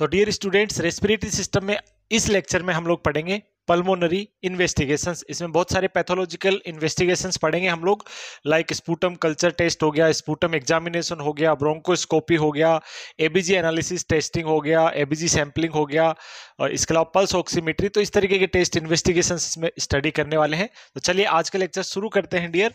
तो dear students respiratory system में इस लेक्चर में हम लोग पढ़ेंगे पल्मोनरी इन्वेस्टिगेशंस इसमें बहुत सारे पैथोलॉजिकल इन्वेस्टिगेशंस पढ़ेंगे हम लोग। लाइक स्पूटम कल्चर टेस्ट हो गया स्पूटम एग्जामिनेशन हो गया ब्रोंकोस्कोपी हो गया एबीजी एनालिसिस टेस्टिंग हो गया एबीजी सैंपलिंग हो गया, और इसके अलावा पल्स ऑक्सीमेट्री तो इस तरीके के टेस्ट इन्वेस्टिगेशन इसमें स्टडी करने वाले हैं। तो चलिए आज का लेक्चर शुरू करते हैं डियर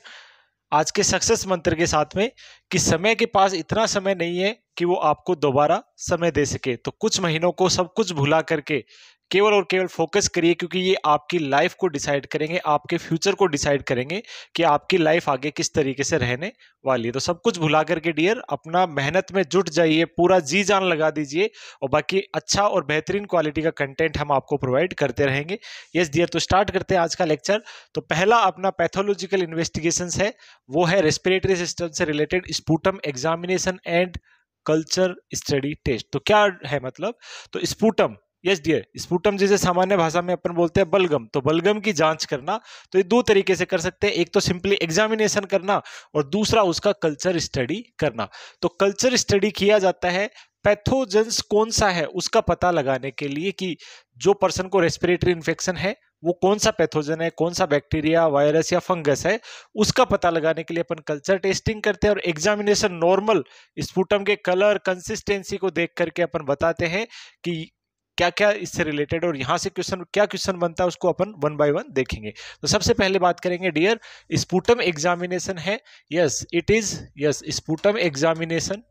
आज के सक्सेस मंत्र के साथ में कि समय के पास इतना समय नहीं है कि वो आपको दोबारा समय दे सके। तो कुछ महीनों को सब कुछ भुला करके केवल और केवल फोकस करिए, क्योंकि ये आपकी लाइफ को डिसाइड करेंगे, आपके फ्यूचर को डिसाइड करेंगे कि आपकी लाइफ आगे किस तरीके से रहने वाली है। तो सब कुछ भुला करके डियर अपना मेहनत में जुट जाइए, पूरा जी जान लगा दीजिए, और बाकी अच्छा और बेहतरीन क्वालिटी का कंटेंट हम आपको प्रोवाइड करते रहेंगे। यस डियर तो स्टार्ट करते हैं आज का लेक्चर तो पहला अपना पैथोलॉजिकल इन्वेस्टिगेशन है, वो है रेस्पिरेटरी सिस्टम से related sputum examination and culture study test तो क्या है मतलब? तो स्पूटम यस डियर स्पूटम जैसे सामान्य भाषा में अपन बोलते हैं बलगम। तो बलगम की जाँच करना तो ये दो तरीके से कर सकते हैं। एक तो सिंपली एग्जामिनेशन करना और दूसरा उसका कल्चर स्टडी करना। तो कल्चर स्टडी किया जाता है पैथोजेंस कौन सा है उसका पता लगाने के लिए कि जो पर्सन को रेस्पिरेटरी इन्फेक्शन है, वो कौन सा पैथोजन है, कौन सा बैक्टीरिया वायरस या फंगस है, उसका पता लगाने के लिए अपन कल्चर टेस्टिंग करते हैं और एग्जामिनेशन नॉर्मल स्पूटम के कलर कंसिस्टेंसी को देख करके अपन बताते हैं कि क्या क्या इससे रिलेटेड और यहाँ से क्वेश्चन क्या क्वेश्चन बनता है उसको अपन वन बाय वन देखेंगे। तो सबसे पहले बात करेंगे डियर स्पूटम एग्जामिनेशन है? Yes it is yes sputum examination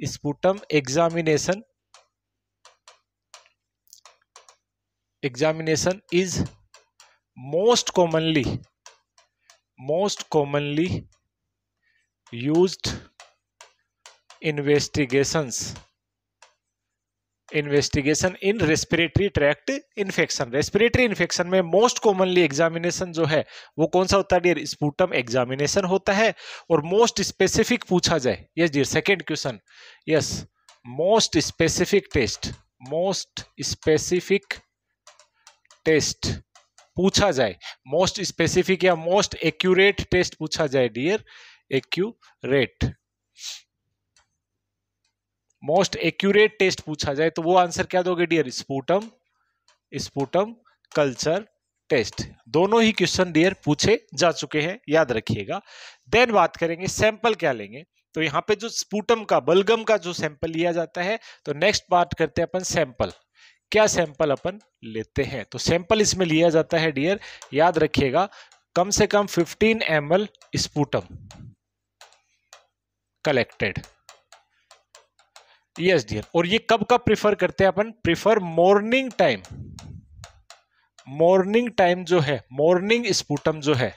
sputum examination examination is most commonly most commonly used investigations investigation in respiratory tract infection respiratory infection में मोस्ट कॉमनली एग्जामिनेशन जो है, वो कौन सा होता है? डियर स्पूटम एग्जामिनेशन होता है और मोस्ट स्पेसिफिक पूछा जाए। Yes dear second question yes most specific test most specific test पूछा जाए। मोस्ट स्पेसिफिक या मोस्ट एक्यूरेट टेस्ट पूछा जाए dear accurate most accurate test पूछा जाए तो वो आंसर क्या दोगे dear? Sputum sputum culture test. दोनों ही क्वेश्चन डियर पूछे जा चुके हैं, याद रखिएगा। देन बात करेंगे, सैंपल क्या लेंगे? तो यहाँ पे जो स्पूटम का, बलगम का जो सैंपल लिया जाता है तो नेक्स्ट बात करते हैं अपन सैंपल। क्या सैंपल अपन लेते हैं? तो सैंपल इसमें लिया जाता है डियर, याद रखिएगा, कम से कम 15 M L sputum. Collected. Yes dear और ये कब कब प्रिफर करते हैं अपन? Prefer morning time morning time जो है मॉर्निंग स्पूटम जो है,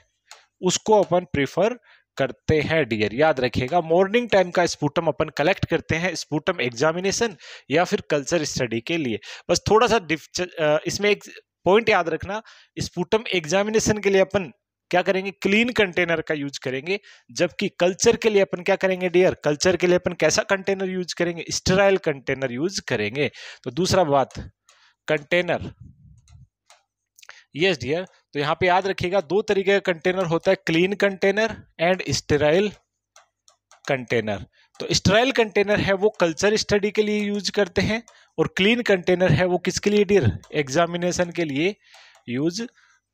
उसको अपन प्रिफर करते हैं डियर याद रखिएगा मॉर्निंग टाइम का स्पूटम अपन कलेक्ट करते हैं स्पूटम एग्जामिनेशन या फिर कल्चर स्टडी के लिए. बस थोड़ा सा इसमें एक पॉइंट याद रखना स्पूटम एग्जामिनेशन के लिए अपन क्या करेंगे? क्लीन कंटेनर का यूज़ करेंगे। जबकि कल्चर के लिए अपन क्या करेंगे, डियर? कल्चर के लिए अपन कैसा कंटेनर यूज़ करेंगे? स्टेराइल कंटेनर यूज़ करेंगे। तो दूसरा बात, कंटेनर। Yes, dear? तो यहाँ पे याद रखिएगा, दो तरीके का कंटेनर होता है, clean container and sterile container. तो स्टेराइल कंटेनर है वो कल्चर स्टडी के लिए यूज़ करते हैं और क्लीन कंटेनर है वो किसके लिए, डियर? एग्जामिनेशन के लिए यूज़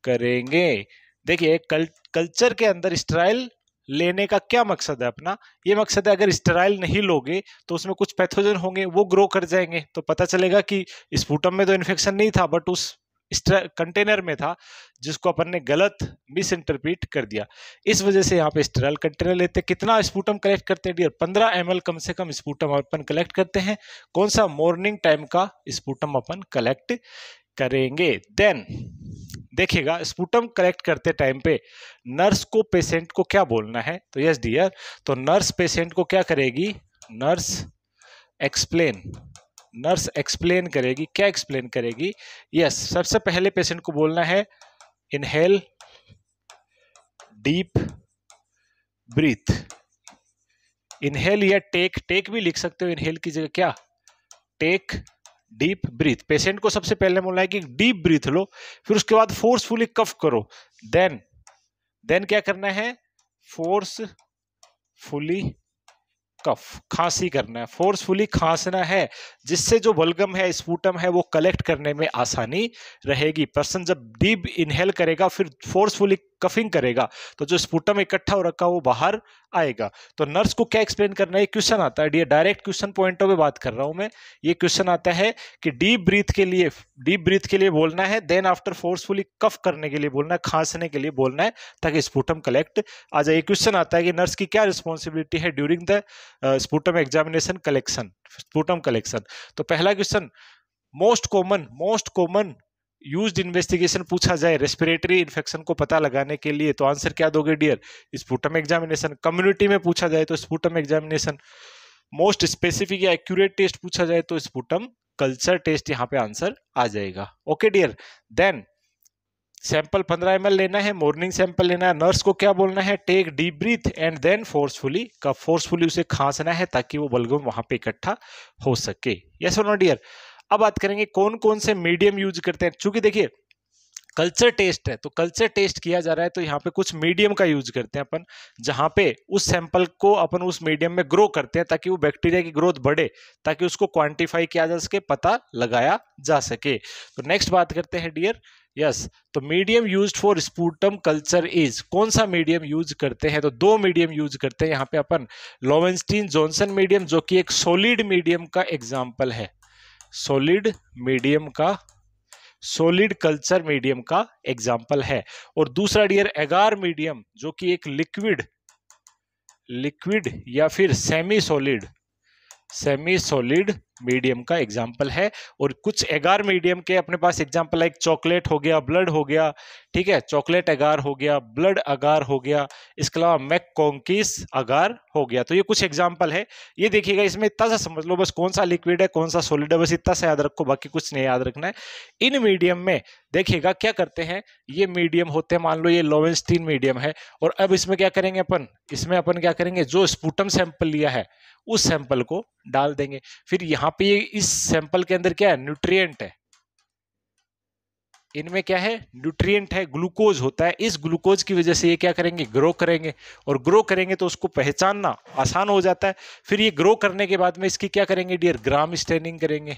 करेंगे। देखिए कल, कल्चर के अंदर स्ट्राइल लेने का क्या मकसद है अपना? ये मकसद है अगर स्टराइल नहीं लोगे तो उसमें कुछ पैथोजन होंगे वो ग्रो कर जाएँगे। तो पता चलेगा कि स्पूटम में तो इन्फेक्शन नहीं था बट उस कंटेनर में था जिसको अपन ने गलत मिस इंटरप्रीट कर दिया। इस वजह से यहाँ पे स्टेराइल कंटेनर लेते कितना स्पूटम कलेक्ट करते हैं डियर? पंद्रह एम कम से कम स्पूटम अपन कलेक्ट करते हैं। कौन सा मॉर्निंग टाइम का स्पूटम अपन कलेक्ट करेंगे? देन देखिएगा स्पूटम कलेक्ट करते टाइम पे नर्स को, पेशेंट को क्या बोलना है? तो यस डियर तो नर्स पेशेंट को क्या करेगी? नर्स एक्सप्लेन नर्स एक्सप्लेन करेगी। क्या एक्सप्लेन करेगी? यस, सबसे पहले पेशेंट को बोलना है, इनहेल, डीप ब्रीथ। इनहेल या टेक टेक भी लिख सकते हो, इनहेल की जगह क्या? Take deep breathe. पेशेंट को सबसे पहले बोलना है कि डीप ब्रीथ लो, फिर उसके बाद फोर्सफुली कफ करो। देन देन क्या करना है? फोर्स फुली कफ, खांसी करना है। फोर्सफुली खांसना है, जिससे जो बलगम है, स्पूटम है, वो कलेक्ट करने में आसानी रहेगी। पर्सन जब डीप इनहेल करेगा, फिर फोर्सफुली कफिंग करेगा। तो जो स्पूटम इकट्ठा हो रखा वो बाहर आएगा। तो नर्स को क्या एक्सप्लेन करना है? क्वेश्चन आता है। डायरेक्ट क्वेश्चन पॉइंटों पे बात कर रहा हूँ मैं। ये क्वेश्चन आता है कि डीप ब्रीथ के लिए डीप ब्रीथ के लिए बोलना है देन आफ्टर फोर्सफुली कफ करने के लिए बोलना है, खांसने के लिए बोलना है, ताकि स्पूटम कलेक्ट आ जाए क्वेश्चन आता है कि नर्स की क्या रिस्पॉन्सिबिलिटी है during the sputum examination collection sputum collection तो पहला question most common most common used investigation पूछा जाए रेस्पिरेटरी इन्फेक्शन को पता लगाने के लिए तो आंसर क्या दोगे, डियर? Sputum examination. कम्युनिटी में पूछा जाए तो स्पूटम एग्जामिनेशन। मोस्ट स्पेसिफिक या एक्यूरेट टेस्ट पूछा जाए तो स्पूटम। कल्चर टेस्ट, यहाँ पे आंसर आ जाएगा। Okay, dear? Then, sample 15 M लेना है, मॉर्निंग सैंपल लेना है, नर्स को क्या बोलना है? Take deep breath and then forcefully, का फोर्सफुली उसे खांसना है, ताकि वो बलगम वहाँ पे इकट्ठा हो सके। यस और नो डियर अब बात करेंगे कौन कौन से मीडियम यूज़ करते हैं। चूँकि देखिए कल्चर टेस्ट है तो कल्चर टेस्ट किया जा रहा है तो यहाँ पे कुछ मीडियम का यूज़ करते हैं अपन, जहाँ पे उस सैंपल को अपन उस मीडियम में ग्रो करते हैं, ताकि वो बैक्टीरिया की ग्रोथ बढ़े, ताकि उसको क्वांटिफाई किया जा सके, पता लगाया जा सके। तो नेक्स्ट बात करते हैं डियर यस तो medium use for sputum culture is कौन सा मीडियम यूज़ करते हैं? तो दो मीडियम यूज़ करते हैं, यहाँ पे अपन लोवेंस्टीन जॉनसन मीडियम जो कि एक सोलिड मीडियम का एग्ज़ाम्पल है। सॉलिड मीडियम का सॉलिड कल्चर मीडियम का एग्ज़ाम्पल है। और दूसरा डियर एगार मीडियम जो कि एक लिक्विड लिक्विड या फिर semi solid semi solid medium का एग्ज़ाम्पल है और कुछ एगार मीडियम के अपने पास एग्ज़ाम्पल लाइक चॉकलेट हो गया ब्लड हो गया, ठीक है? चॉकलेट अगार हो गया ब्लड अगार हो गया, इसके अलावा मैकोंकिस अगार हो गया। तो ये कुछ एग्ज़ाम्पल है। ये देखिएगा, इसमें इतना सा समझ लो, बस कौन सा लिक्विड है, कौन सा सॉलिड है, बस इतना सा याद रखो, बाकी कुछ नहीं याद रखना है। इन मीडियम में देखिएगा, क्या करते हैं? ये मीडियम होते हैं, मान लो ये लोवेंस्टीन मीडियम है, और अब इसमें क्या करेंगे अपन? इसमें अपन क्या करेंगे? जो स्पूटम सैंपल लिया है, उस सैंपल को डाल देंगे। फिर यहाँ पे इस सैंपल के अंदर क्या है? न्यूट्रिएंट है। इनमें क्या है? न्यूट्रिएंट है ग्लूकोज होता है। इस ग्लूकोज की वजह से ये क्या करेंगे? ग्रो करेंगे। और ग्रो करेंगे तो उसको पहचानना आसान हो जाता है। फिर ये ग्रो करने के बाद में इसकी क्या करेंगे डियर ग्राम स्टेनिंग करेंगे।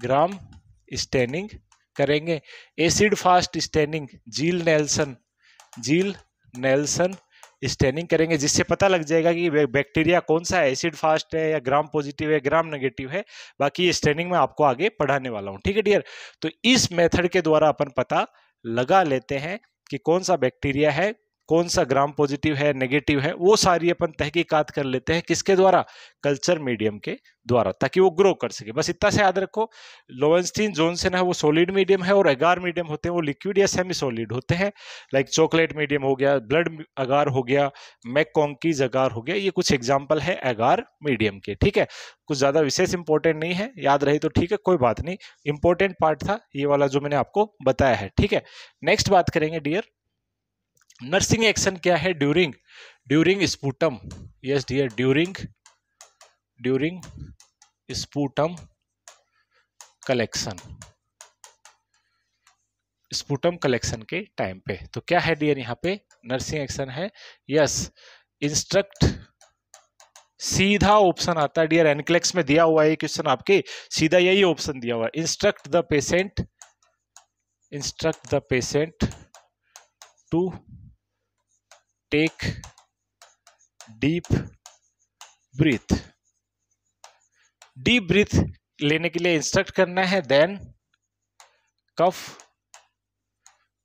ग्राम स्टेनिंग करेंगे। Acid fast staining Ziehl Neelsen Ziehl Neelsen staining करेंगे, जिससे पता लग जाएगा कि बैक्टीरिया कौन सा एसिड फास्ट है या ग्राम पॉजिटिव है ग्राम नेगेटिव है। बाकी स्टेनिंग में आपको आगे पढ़ाने वाला हूँ, ठीक है डियर तो इस मेथड के द्वारा अपन पता लगा लेते हैं कि कौन सा बैक्टीरिया है कौन सा ग्राम पॉजिटिव है नेगेटिव है, वो सारी अपन तहकीकात कर लेते हैं किसके द्वारा? कल्चर मीडियम के द्वारा, ताकि वो ग्रो कर सके। बस इतना से याद रखो लोवेंस्टीन जोनसन है, वो सॉलिड मीडियम है और अगार मीडियम होते हैं, वो लिक्विड या सेमी सॉलिड होते हैं। लाइक चॉकलेट मीडियम हो गया ब्लड अगार हो गया मैकोंकीज अगार हो गया, ये कुछ एग्ज़ाम्पल है अगार मीडियम के, ठीक है? कुछ ज़्यादा विशेष इंपॉर्टेंट नहीं है, याद रही तो ठीक है, कोई बात नहीं। इंपॉर्टेंट पार्ट था, ये वाला जो मैंने आपको बताया है, ठीक है? नेक्स्ट बात करेंगे डियर नर्सिंग एक्शन क्या है? During during sputum. Yes dear during during sputum collection. Sputum collection के टाइम पे। तो क्या है डियर यहाँ पे? नर्सिंग एक्शन है। यस इंस्ट्रक्ट सीधा ऑप्शन आता है डियर एनक्लेक्स में दिया हुआ है क्वेश्चन आपके। सीधा यही ऑप्शन दिया हुआ है। Instruct the patient instruct the patient to take deep breath deep breath लेने के लिए इंस्ट्रक्ट करना है then cough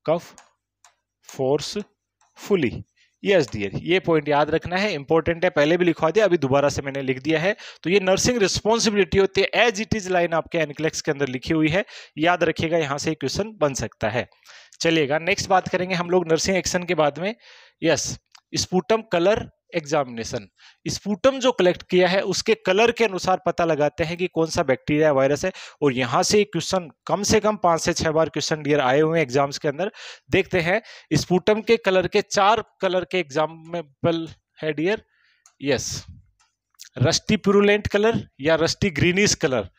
cough forcefully yes dear ये पॉइंट याद रखना है इंपॉर्टेंट है, पहले भी लिखवा दिया, अभी दोबारा से मैंने लिख दिया है। तो ये नर्सिंग रिस्पॉन्सिबिलिटी होती है एज इट इज़ लाइन आपके एनक्लेक्स के अंदर लिखी हुई है। याद रखिएगा, यहाँ से क्वेश्चन बन सकता है। चलिएगा नेक्स्ट बात करेंगे हम लोग नर्सिंग एक्शन के बाद में। Yes sputum colour examination sputum जो कलेक्ट किया है, उसके कलर के अनुसार पता लगाते हैं कि कौन सा बैक्टीरिया वायरस है। और यहाँ से क्वेश्चन कम से कम पाँच से छह बार क्वेश्चन डियर आए हुए हैं एग्ज़ाम्स के अंदर। देखते हैं स्पूटम के कलर के चार कलर के एग्ज़ाम्पल है dear yes rusty purulent colour या रस्टी ग्रीनिश कलर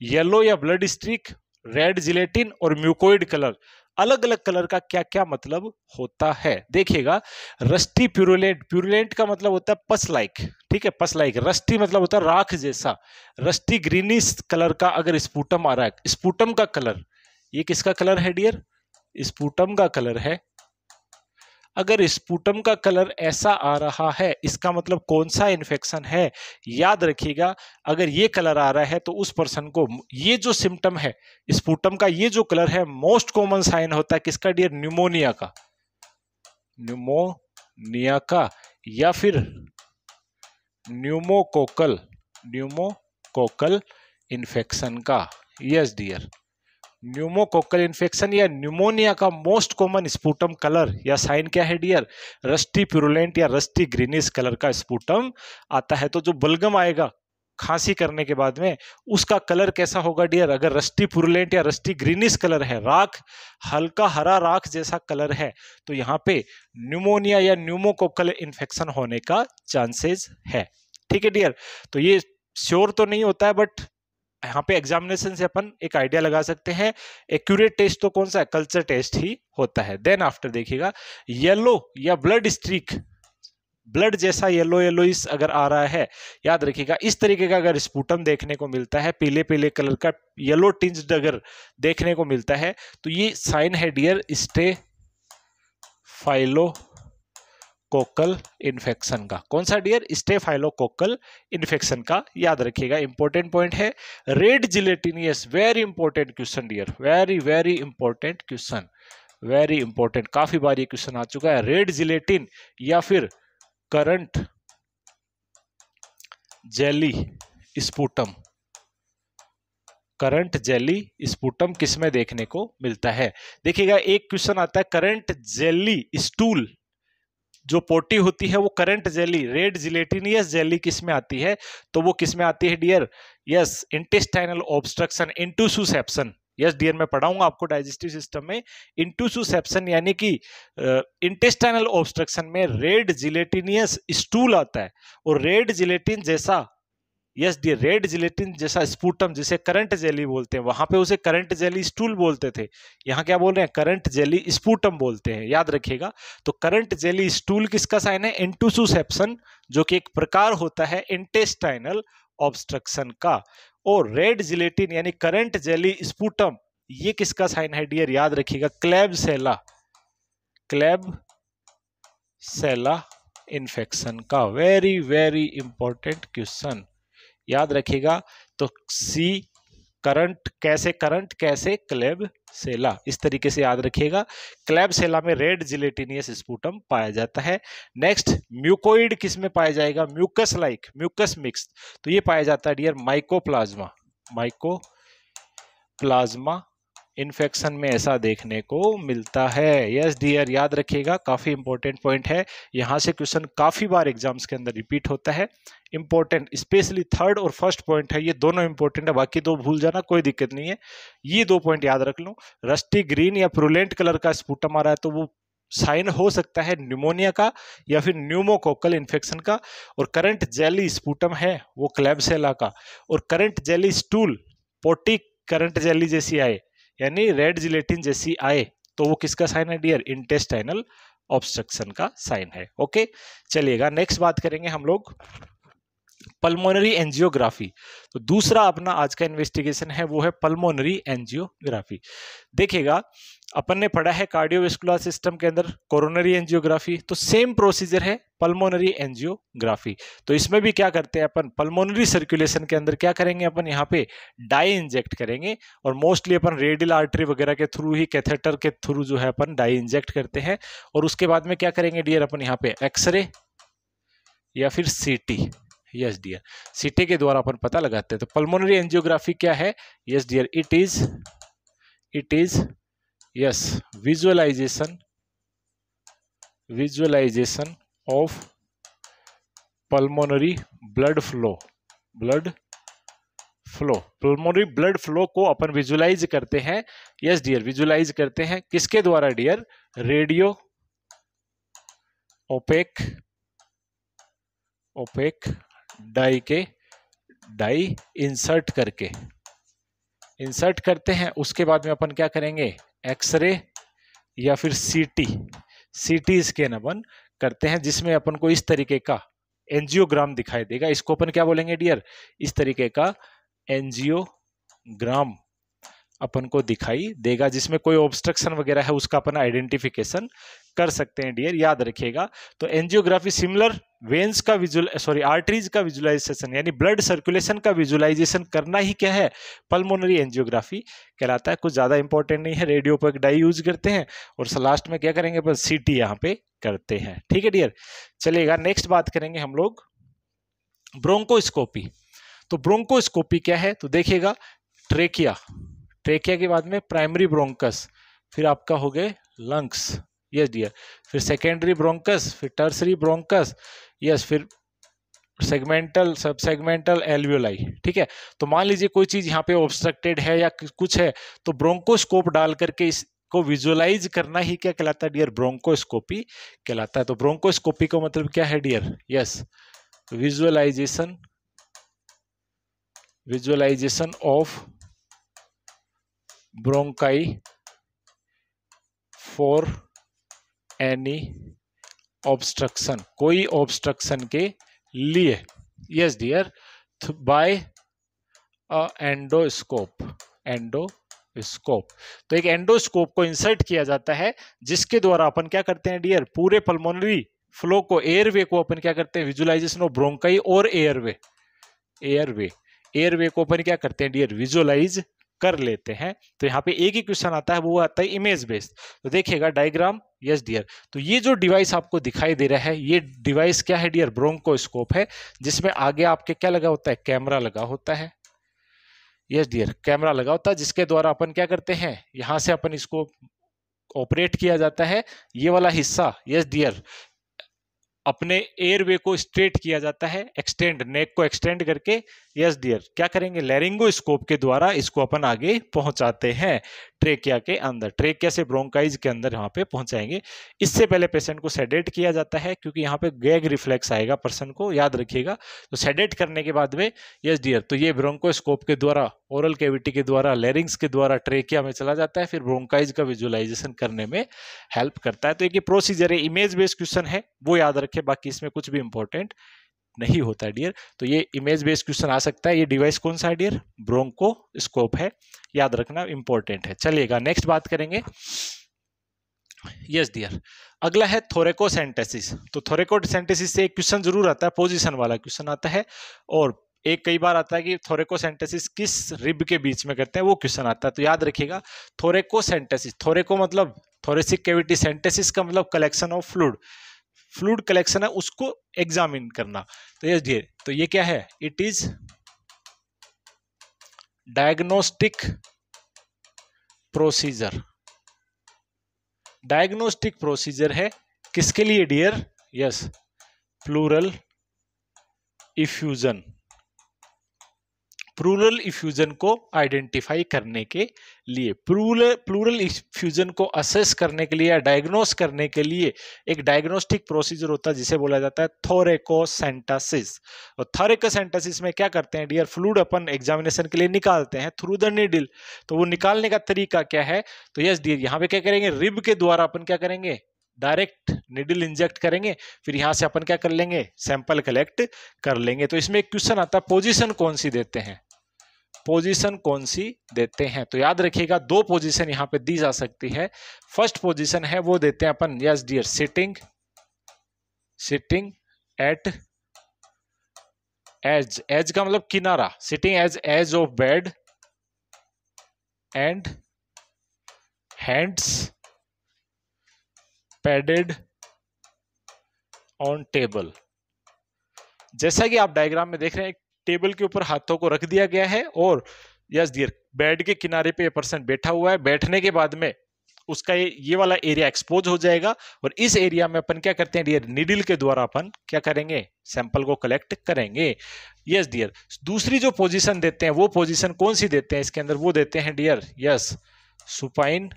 येलो या ब्लड स्ट्रिक रेड जिलेटिन और म्यूकोइड कलर अलग अलग कलर का क्या क्या मतलब होता है? देखिएगा रस्टी प्यूरुलेंट प्यूरुलेंट का मतलब होता है पस लाइक ठीक है? पस लाइक रस्टी मतलब होता है राख जैसा। रस्टी ग्रीनिश कलर का अगर स्पूटम आ रहा है स्पूटम का कलर ये किसका कलर है डियर स्पूटम का कलर है अगर स्पूटम का कलर ऐसा आ रहा है, इसका मतलब कौन सा इन्फेक्शन है? याद रखिएगा, अगर ये कलर आ रहा है तो उस पर्सन को ये जो सिम्टम है, स्पूटम का ये जो कलर है मोस्ट कॉमन साइन होता है किसका डियर न्यूमोनिया का। न्यूमोनिया का, या फिर न्यूमोकोकल न्यूमोकोकल इन्फेक्शन का। यस डियर न्यूमोकोकल इन्फेक्शन या न्यूमोनिया का मोस्ट कॉमन स्पूटम कलर या साइन क्या है डियर रस्टी प्यूरुलेंट या रस्टी ग्रीनिश कलर का स्पूटम आता है। तो जो बलगम आएगा, खांसी करने के बाद में, उसका कलर कैसा होगा डियर अगर रस्टी पुरुलेंट या रस्टी ग्रीनिश कलर है, राख, हल्का हरा राख जैसा कलर है तो यहाँ पे न्यूमोनिया या न्यूमोकोकल इन्फेक्शन होने का चांसेस है। ठीक है डियर तो ये श्योर तो नहीं होता है बट यहाँ पे एग्जामिनेशन से अपन एक आइडिया लगा सकते हैं एक्यूरेट टेस्ट तो कौन सा कल्चर टेस्ट ही होता है। देन आफ्टर देखिएगा येलो या ब्लड स्ट्रीक ब्लड जैसा येलो येलो इस अगर आ रहा है, याद रखिएगा, इस तरीके का अगर स्पूटम देखने को मिलता है, पीले पीले कलर का येलो टिंज्ड अगर देखने को मिलता है तो ये साइन है dear staphylococcal infection का। कौन सा डियर स्टेफाइलोकोकल इन्फेक्शन का। याद रखिएगा इंपॉर्टेंट पॉइंट है। Red gelatinous very important question dear very very important question very important काफ़ी बार ये क्वेश्चन आ चुका है। रेड जिलेटिन या फिर currant jelly sputum currant jelly sputum किसमें देखने को मिलता है? देखिएगा, एक क्वेश्चन आता है करंट जेली स्टूल जो पोटी होती है वो currant jelly, red gelatinous jelly किसमें आती है? तो वो किसमें आती है dear? Yes, intestinal obstruction, intussusception. Yes, dear, मैं पढ़ाऊँगा आपको डाइजेस्टिव सिस्टम में। इंटूसुसेप्शन यानी कि इंटेस्टाइनल ऑब्स्ट्रक्शन में रेड जिलेटिनियस स्टूल आता है। और रेड जिलेटिन जैसा यस डी रेड जिलेटिन जैसा स्पूटम जिसे करंट जेली बोलते हैं, वहाँ पे उसे करंट जेली स्टूल बोलते थे। यहाँ क्या बोल रहे हैं? करंट जेली स्पूटम बोलते हैं, याद रखिएगा। तो करंट जेली स्टूल किसका साइन है? इंटूसुसेप्शन जो कि एक प्रकार होता है इंटेस्टाइनल ऑब्स्ट्रक्शन का। और रेड जिलेटिन यानी करंट जेली स्पूटम ये किसका साइन है डियर याद रखिएगा Klebsiella Klebsiella infection का। वेरी वेरी इंपॉर्टेंट क्वेश्चन याद रखिएगा तो सी करंट कैसे करंट कैसे क्लेब सेला, इस तरीके से याद रखिएगा। क्लेब सेला में रेड जिलेटिनियस स्पूटम पाया जाता है। नेक्स्ट म्यूकोइड किसमें पाया जाएगा? म्यूकस लाइक म्यूकस मिक्स तो ये पाया जाता है dear mycoplasma mycoplasma infection में ऐसा देखने को मिलता है। यस डियर याद रखिएगा, काफ़ी इंपॉर्टेंट पॉइंट है। यहाँ से क्वेश्चन काफ़ी बार एग्ज़ाम्स के अंदर रिपीट होता है। इंपॉर्टेंट स्पेशली थर्ड और फ़र्स्ट पॉइंट है। ये दोनों इंपॉर्टेंट है, बाकी दो भूल जाना, कोई दिक्कत नहीं है। ये दो पॉइंट याद रख लो। रस्टी ग्रीन या प्रोलेंट कलर का स्पूटम आ रहा है तो वो साइन हो सकता है न्यूमोनिया का या फिर न्यूमोकोकल इन्फेक्शन का। और करंट जेली स्पूटम है, वो क्लेबसेला का। और करंट जेली स्टूल पोटिक करंट जेली जैसी आए। यानी रेड जिलेटिन जैसी आए तो वो किसका साइन है डियर इंटेस्टाइनल ऑब्स्ट्रक्शन का साइन है ओके चलिएगा नेक्स्ट बात करेंगे हम लोग। पल्मोनरी एंजियोग्राफी तो दूसरा अपना आज का इन्वेस्टिगेशन है, वो है पल्मोनरी एंजियोग्राफी देखिएगा, अपन ने पढ़ा है कार्डियोवेस्कुलर सिस्टम के अंदर कोरोनरी एंजियोग्राफी तो सेम प्रोसीजर है पल्मोनरी एंजियोग्राफी तो इसमें भी क्या करते हैं अपन? पल्मोनरी सर्कुलेशन के अंदर क्या करेंगे अपन? यहाँ पे डाई इंजेक्ट करेंगे और मोस्टली अपन रेडियल आर्टरी वगैरह के थ्रू ही कैथेटर के थ्रू जो है अपन डाई इंजेक्ट करते हैं और उसके बाद में क्या करेंगे डियर अपन? यहाँ पे एक्सरे या फिर सीटी यस डियर सीटी के द्वारा अपन पता लगाते हैं तो पल्मोनरी एंजियोग्राफी क्या है? Yes dear it is it is yes visualisation visualisation of pulmonary blood flow blood flow pulmonary blood flow को अपन विजुअलाइज करते हैं। यस डियर विजुअलाइज करते हैं। किसके द्वारा dear radio opaque opaque dye के, डाई इंसर्ट करके। इंसर्ट करते हैं, उसके बाद में अपन क्या करेंगे? एक्सरे या फिर सीटी सीटी स्कैन अपन करते हैं, जिसमें अपन को इस तरीके का एनजीओग्राम दिखाई देगा। इसको अपन क्या बोलेंगे डियर इस तरीके का एनजियोग्राम अपन को दिखाई देगा, जिसमें कोई ऑब्स्ट्रक्शन वगैरह है, उसका अपन आइडेंटिफिकेशन कर सकते हैं डियर याद रखिएगा। तो एंजियोग्राफी सिमिलर वेन्स का विजुअल सॉरी आर्टरीज का विजुअलाइजेशन यानी ब्लड सर्कुलेशन का विजुअलाइजेशन करना ही क्या है? पल्मोनरी एंजियोग्राफी कहलाता है। कुछ ज़्यादा इंपॉर्टेंट नहीं है रेडियो पर डाई यूज़ करते हैं और लास्ट में क्या करेंगे बस सी टी यहाँ पे करते हैं। ठीक है डियर चलेगा नेक्स्ट बात करेंगे हम लोग। ब्रोंकोस्कोपी तो ब्रोंकोस्कोपी क्या है? तो देखिएगा ट्रेकिया ट्रेकिया के बाद में प्राइमरी ब्रोंकस फिर आपका हो गए लंग्स यस डियर फिर सेकेंडरी ब्रोंकस फिर टर्सरी ब्रोंकस यस फिर सेगमेंटल सब सेगमेंटल एल्वियोलाई ठीक है? तो मान लीजिए कोई चीज़ यहाँ पे ऑब्स्ट्रक्टेड है या कुछ है तो ब्रोंकोस्कोप डाल करके इसको विजुअलाइज करना ही क्या कहलाता है डियर ब्रोंकोस्कोपी कहलाता है। तो ब्रोंकोस्कोपी का मतलब क्या है dear yes visualisation visualisation of bronchi for any obstruction कोई ऑब्स्ट्रक्शन के लिए। Yes dear by endoscope endoscope तो एक एंडोस्कोप को इंसर्ट किया जाता है, जिसके द्वारा अपन क्या करते हैं डियर पूरे पल्मोनरी फ्लो को एयरवे को अपन क्या करते हैं? विजुअलाइजेशन ऑफ़ ब्रोंकाई और एयरवे एयरवे एयरवे को अपन क्या करते हैं डियर विजुअलाइज कर लेते हैं। तो यहाँ पे एक ही क्वेश्चन आता है, वो आता है इमेज बेस्ड तो देखिएगा डायग्राम यस डियर तो ये जो डिवाइस आपको दिखाई दे रहा है, ये डिवाइस क्या है डियर ब्रोंकोस्कोप है, जिसमें आगे आपके क्या लगा होता है? कैमरा लगा होता है। यस डियर कैमरा लगा होता है, जिसके द्वारा अपन क्या करते हैं? यहाँ से अपन इसको ऑपरेट किया जाता है। ये वाला हिस्सा यस डियर अपने एयरवे को स्ट्रेट किया जाता है एक्सटेंड नेक को एक्सटेंड करके यस डियर क्या करेंगे? लेरिंगोस्कोप के द्वारा इसको अपन आगे पहुंचाते हैं ट्रेकिया के अंदर। ट्रेकिया से ब्रोंकाइज के अंदर यहाँ पे पहुंचाएँगे। इससे पहले पेशेंट को सेडेट किया जाता है, क्योंकि यहाँ पे गैग रिफ्लेक्स आएगा पर्सन को, याद रखिएगा। तो सेडेट करने के बाद में यस डियर तो ये ब्रोंकोस्कोप के द्वारा ओरल कैविटी के द्वारा लेरिंग्स के द्वारा ट्रेकिया में चला जाता है, फिर ब्रोंकाइज का विजुअलाइजेशन करने में हेल्प करता है। तो एक प्रोसीजर है इमेज बेस्ड क्वेश्चन है, वो याद रखे, बाकी इसमें कुछ भी इंपॉर्टेंट नहीं होता है डियर तो ये इमेज बेस्ड क्वेश्चन आ सकता है। ये डिवाइस कौन सा है डियर ब्रोंको स्कोप है। याद रखना इंपॉर्टेंट है। चलिएगा नेक्स्ट बात करेंगे। यस डियर अगला है थोरेकोसेंटेसिस तो थोरेकोसेंटेसिस से एक क्वेश्चन ज़रूर आता है पोजीशन वाला क्वेश्चन आता है। और एक कई बार आता है कि थोरेकोसेंटेसिस किस रिब के बीच में करते हैं, वो क्वेश्चन आता है। तो याद रखिएगा थोरेकोसेंटेसिस थोरेको मतलब थोरेसिक कैविटी सेंटेसिस का मतलब collection of fluid fluid collection है, उसको एग्जामिन करना। तो यस डियर तो ये क्या है? It is diagnostic procedure diagnostic procedure है किसके लिए dear yes pleural effusion pleural effusion को आइडेंटिफाई करने के लिए प्लूरल प्लूरल इफ्यूजन को असेस करने के लिए या डायग्नोस करने के लिए एक डायग्नोस्टिक प्रोसीजर होता है जिसे बोला जाता है थोरेकोसेंटासिस और थोरेकोसेंटासिस में क्या करते हैं डियर फ्लूड अपन एग्जामिनेशन के लिए निकालते हैं थ्रू द नीडल तो वो निकालने का तरीका क्या है? तो यस डियर यहाँ पे क्या करेंगे? रिब के द्वारा अपन क्या करेंगे? डायरेक्ट निडल इंजेक्ट करेंगे, फिर यहाँ से अपन क्या कर लेंगे? सैंपल कलेक्ट कर लेंगे। तो इसमें एक क्वेश्चन आता है पोजीशन कौन सी देते हैं? पोजीशन कौन सी देते हैं? तो याद रखिएगा, दो पोजीशन यहाँ पे दी जा सकती है। फ़र्स्ट पोजीशन है, वो देते हैं अपन yes dear sitting sitting at edge edge का मतलब किनारा। Sitting edge edge of bed and hands padded on table जैसा कि आप डायग्राम में देख रहे हैं टेबल के ऊपर हाथों को रख दिया गया है और यस डियर, बेड के किनारे पे पर्सन बैठा हुआ है। बैठने के बाद में उसका ये ये वाला एरिया एक्सपोज हो जाएगा और इस एरिया में अपन क्या करते हैं डियर निडिल के द्वारा अपन क्या करेंगे? सैंपल को कलेक्ट करेंगे। यस डियर, दूसरी जो पोजीशन देते हैं, वो पोजीशन कौन सी देते हैं? इसके अंदर वो देते हैं डियर यस सुपाइन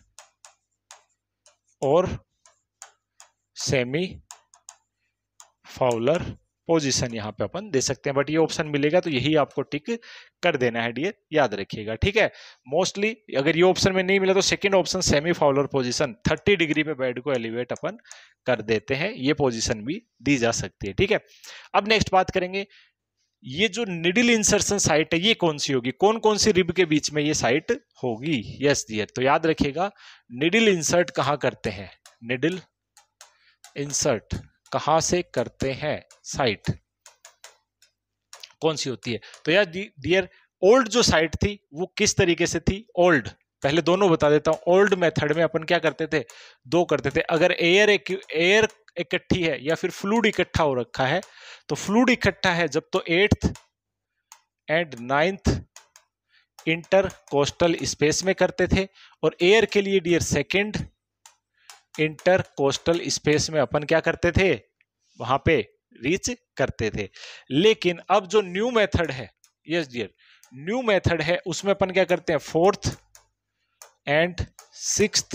और सेमी फाउलर पोजीशन यहाँ पे अपन दे सकते हैं बट ये ऑप्शन मिलेगा तो यही आपको टिक कर देना है डियर याद रखिएगा, ठीक है? मोस्टली अगर ये ऑप्शन में नहीं मिला तो second option semi Fowler position 30 degree पे बेड को एलिवेट अपन कर देते हैं, ये पोजीशन भी दी जा सकती है, ठीक है? अब नेक्स्ट बात करेंगे, ये जो निडिल इंसर्शन साइट है, ये कौन सी होगी? कौन कौन सी रिब के बीच में ये साइट होगी? यस डियर तो याद रखिएगा निडिल इंसर्ट कहाँ करते हैं? निडिल इंसर्ट कहाँ से करते हैं साइट? कौन सी होती है? तो यार डियर ओल्ड जो साइट थी, वो किस तरीके से थी? ओल्ड पहले दोनों बता देता हूँ। ओल्ड मेथड में अपन क्या करते थे? दो करते थे। अगर एयर एक एयर इकट्ठी है या फिर फ्लूड इकट्ठा हो रखा है तो फ्लूड इकट्ठा है जब तो eighth and ninth intercostal space में करते थे। और एयर के लिए dear second intercostal space में अपन क्या करते थे? वहाँ पे रीच करते थे। लेकिन अब जो न्यू मेथड है यस डियर न्यू मेथड है, उसमें अपन क्या करते हैं? Fourth and six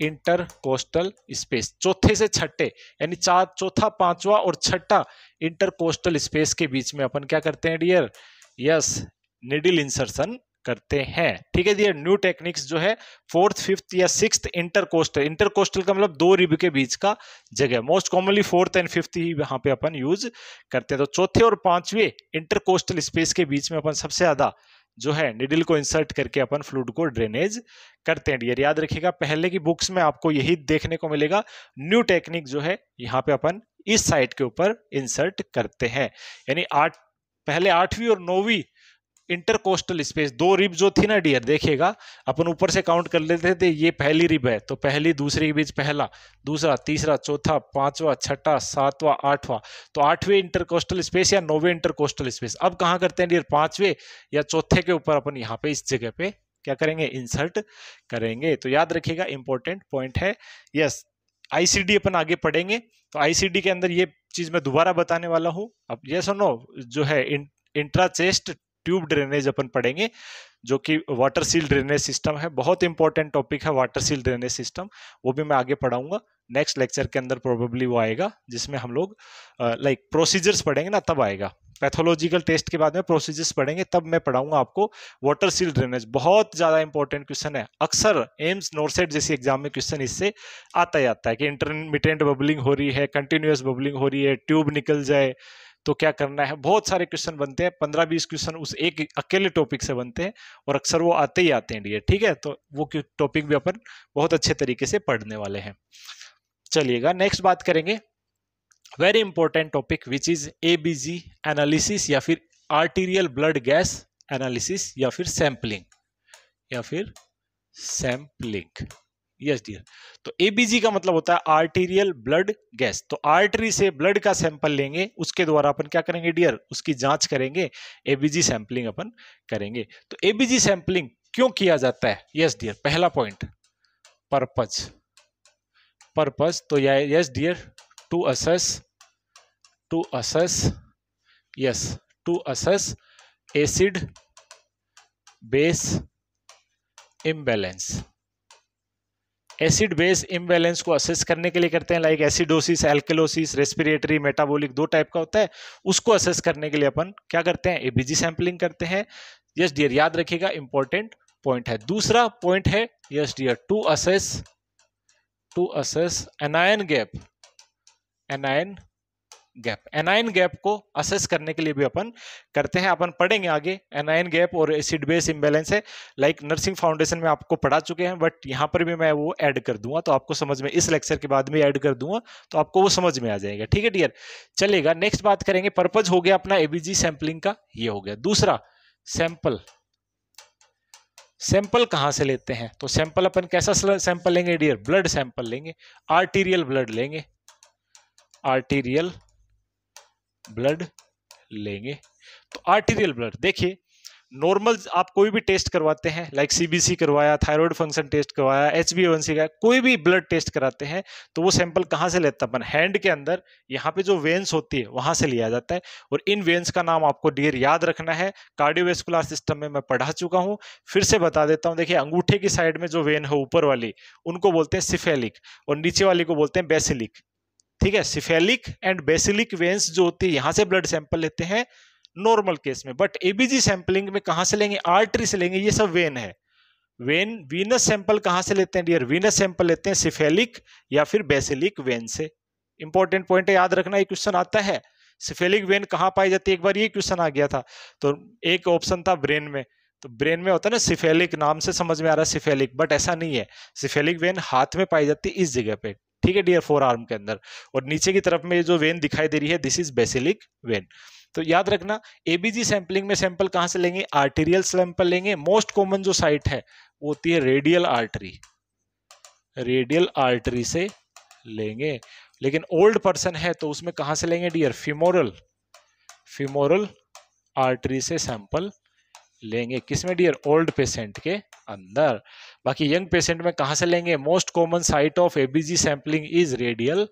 intercostal space चौथे से छठे, यानी चार, चौथा, पांचवा और छठा इंटर कोस्टल स्पेस के बीच में अपन क्या करते हैं डियर यस निडिल इंसर्शन करते हैं। ठीक है जी न्यू टेक्निक्स जो है फोर्थ फिफ्थ या सिक्स इंटरकोस्टल इंटरकोस्टल का मतलब दो रिब के बीच का जगह। Most commonly fourth and fifth ही यहाँ पे अपन यूज़ करते हैं। तो चौथे और पांचवे इंटरकोस्टल स्पेस के बीच में अपन सबसे ज़्यादा जो है निडिल को इंसर्ट करके अपन फ्लूड को ड्रेनेज करते हैं। डियर याद रखिएगा, पहले की बुक्स में आपको यही देखने को मिलेगा न्यू टेक्निक जो है, यहाँ पे अपन इस साइड के ऊपर इंसर्ट करते हैं। यानी आठ, पहले आठवीं और नौवीं इंटरकोस्टल स्पेस दो रिब जो थी ना डियर देखेगा अपन ऊपर से काउंट कर लेते थे, ये पहली रिब है तो पहली, दूसरी के बीच पहला, दूसरा, तीसरा, चौथा, पांचवा, छठा, सातवां, आठवां तो आठवें इंटरकोस्टल स्पेस या नौवे इंटरकोस्टल स्पेस अब कहाँ करते हैं डियर पांचवे या चौथे के ऊपर अपन यहाँ पे इस जगह पे क्या करेंगे? इंसर्ट करेंगे। तो याद रखिएगा इंपॉर्टेंट पॉइंट है। यस आईसीडी अपन आगे पढ़ेंगे। तो आईसीडी के अंदर ये चीज़ मैं दोबारा बताने वाला हूँ। अब ये सुनो जो है इंट्रा चेस्ट ट्यूब ड्रेनेज अपन पढ़ेंगे, जो कि वाटर सील ड्रेनेज सिस्टम है, बहुत इंपॉर्टेंट टॉपिक है वाटर सील ड्रेनेज सिस्टम वो भी मैं आगे पढ़ाऊँगा। नेक्स्ट लेक्चर के अंदर प्रोबेबली वो आएगा, जिसमें हम लोग लाइक प्रोसीजर्स पढ़ेंगे ना, तब आएगा। पैथोलॉजिकल टेस्ट के बाद में प्रोसीजर्स पढ़ेंगे, तब मैं पढ़ाऊँगा आपको वाटर सील ड्रेनेज बहुत ज़्यादा इंपॉर्टेंट क्वेश्चन है। अक्सर एम्स नोरसेट जैसी एग्ज़ाम में क्वेश्चन इससे आता आता है कि इंटरमीडियंट बबलिंग हो रही है कंटिन्यूस बबलिंग हो रही है ट्यूब निकल जाए तो क्या करना है? बहुत सारे क्वेश्चन बनते हैं, पंद्रह बीस क्वेश्चन उस एक अकेले टॉपिक से बनते हैं और अक्सर वो आते ही आते हैं डियर ठीक है? तो वो टॉपिक भी अपन बहुत अच्छे तरीके से पढ़ने वाले हैं। चलिएगा नेक्स्ट बात करेंगे। Very important topic which is A B G analysis या फिर आर्टीरियल ब्लड गैस एनालिसिस या फिर सैंपलिंग या फिर सैंपलिंग यस डियर तो एबीजी का मतलब होता है आर्टीरियल ब्लड गैस तो आर्टरी से ब्लड का सैंपल लेंगे, उसके द्वारा अपन क्या करेंगे डियर उसकी जाँच करेंगे एबीजी सैंपलिंग अपन करेंगे. तो एबीजी सैंपलिंग क्यों किया जाता है? यस डियर पहला पॉइंट पर्पज पर्पज तो yes dear to assess to assess yes to assess acid base imbalance acid base imbalance को असेस करने के लिए करते हैं like acidosis alkalosis respiratory metabolic दो टाइप का होता है, उसको असेस करने के लिए अपन क्या करते हैं एबीजी सैंपलिंग करते हैं। यस डियर याद रखिएगा इंपॉर्टेंट पॉइंट है। दूसरा पॉइंट है yes dear to assess to assess anion gap anion gap anion gap को असेस करने के लिए भी अपन करते हैं। अपन पढ़ेंगे आगे। एनाइन गैप और एसिड बेस इम्बेलेंस है। लाइक नर्सिंग फाउंडेशन में आपको पढ़ा चुके हैं बट यहाँ पर भी मैं वो ऐड कर दूँगा तो आपको समझ में, इस लेक्चर के बाद में ऐड कर दूँगा तो आपको वो समझ में आ जाएगा। ठीक है डियर चलेगा। नेक्स्ट बात करेंगे। पर्पज हो गया अपना एबीजी सैंपलिंग का। ये हो गया। दूसरा सैंपल सैंपल कहाँ से लेते हैं? तो सैंपल अपन कैसा सैंपल लेंगे डियर ब्लड सैंपल लेंगे। आर्टीरियल ब्लड लेंगे। आर्टीरियल ब्लड लेंगे। तो आर्टीरियल ब्लड देखिए नॉर्मल आप कोई भी टेस्ट करवाते हैं लाइक सीबीसी करवाया थायराइड फ़ंक्शन टेस्ट करवाया एच बी का, कोई भी ब्लड टेस्ट कराते हैं तो वो सैंपल कहाँ से लेता अपन हैंड के अंदर, यहाँ पे जो वेन्स होती है, वहाँ से लिया जाता है। और इन वेन्स का नाम आपको डियर याद रखना है। कार्डियोवेस्कुलर सिस्टम में मैं पढ़ा चुका हूँ। फिर से बता देता हूँ, देखिए, अंगूठे की साइड में जो वेन है, ऊपर वाली, उनको बोलते हैं सिफेलिक और नीचे वाली को बोलते हैं बेसिलिक ठीक है, सिफेलिक एंड बेसिलिक वेन्स जो होती है, यहाँ से ब्लड सैंपल लेते हैं नॉर्मल केस में। बट एबीजी सैंपलिंग में कहाँ से लेंगे? आर्टरी से लेंगे, ये सब वेन है। वेन वीनस सैंपल कहाँ से लेते हैं डियर वीनस सैंपल लेते हैं सिफेलिक या फिर बेसिलिक वेन से। इंपॉर्टेंट पॉइंट याद रखना, ये क्वेश्चन आता है। सिफेलिक वेन कहाँ पाई जाती है? एक बार ये क्वेश्चन आ गया था। तो एक ऑप्शन था ब्रेन में। तो ब्रेन में होता है ना, सिफेलिक, नाम से समझ में आ रहा है सिफेलिक बट ऐसा नहीं है। सिफेलिक वेन हाथ में पाई जाती है इस जगह पे। ठीक है डियर फोर आर्म के अंदर। और नीचे की तरफ़ में जो वेन दिखाई दे रही है दिस इज़ बेसिलिक वेन तो याद रखना एबीजी सैंपलिंग में सैंपल कहाँ से लेंगे? आर्टेरियल सैंपल लेंगे। मोस्ट कॉमन जो साइट है, वो होती है रेडियल आर्टरी रेडियल आर्टरी से लेंगे। लेकिन ओल्ड पर्सन है तो उसमें कहाँ से लेंगे डियर फिमोरल फिमोरल आर्टरी से सैंपल लेंगे। किसमें डियर ओल्ड पेशेंट के अंदर। बाकी यंग पेशेंट में कहाँ से लेंगे? Most common site of ABG sampling is radial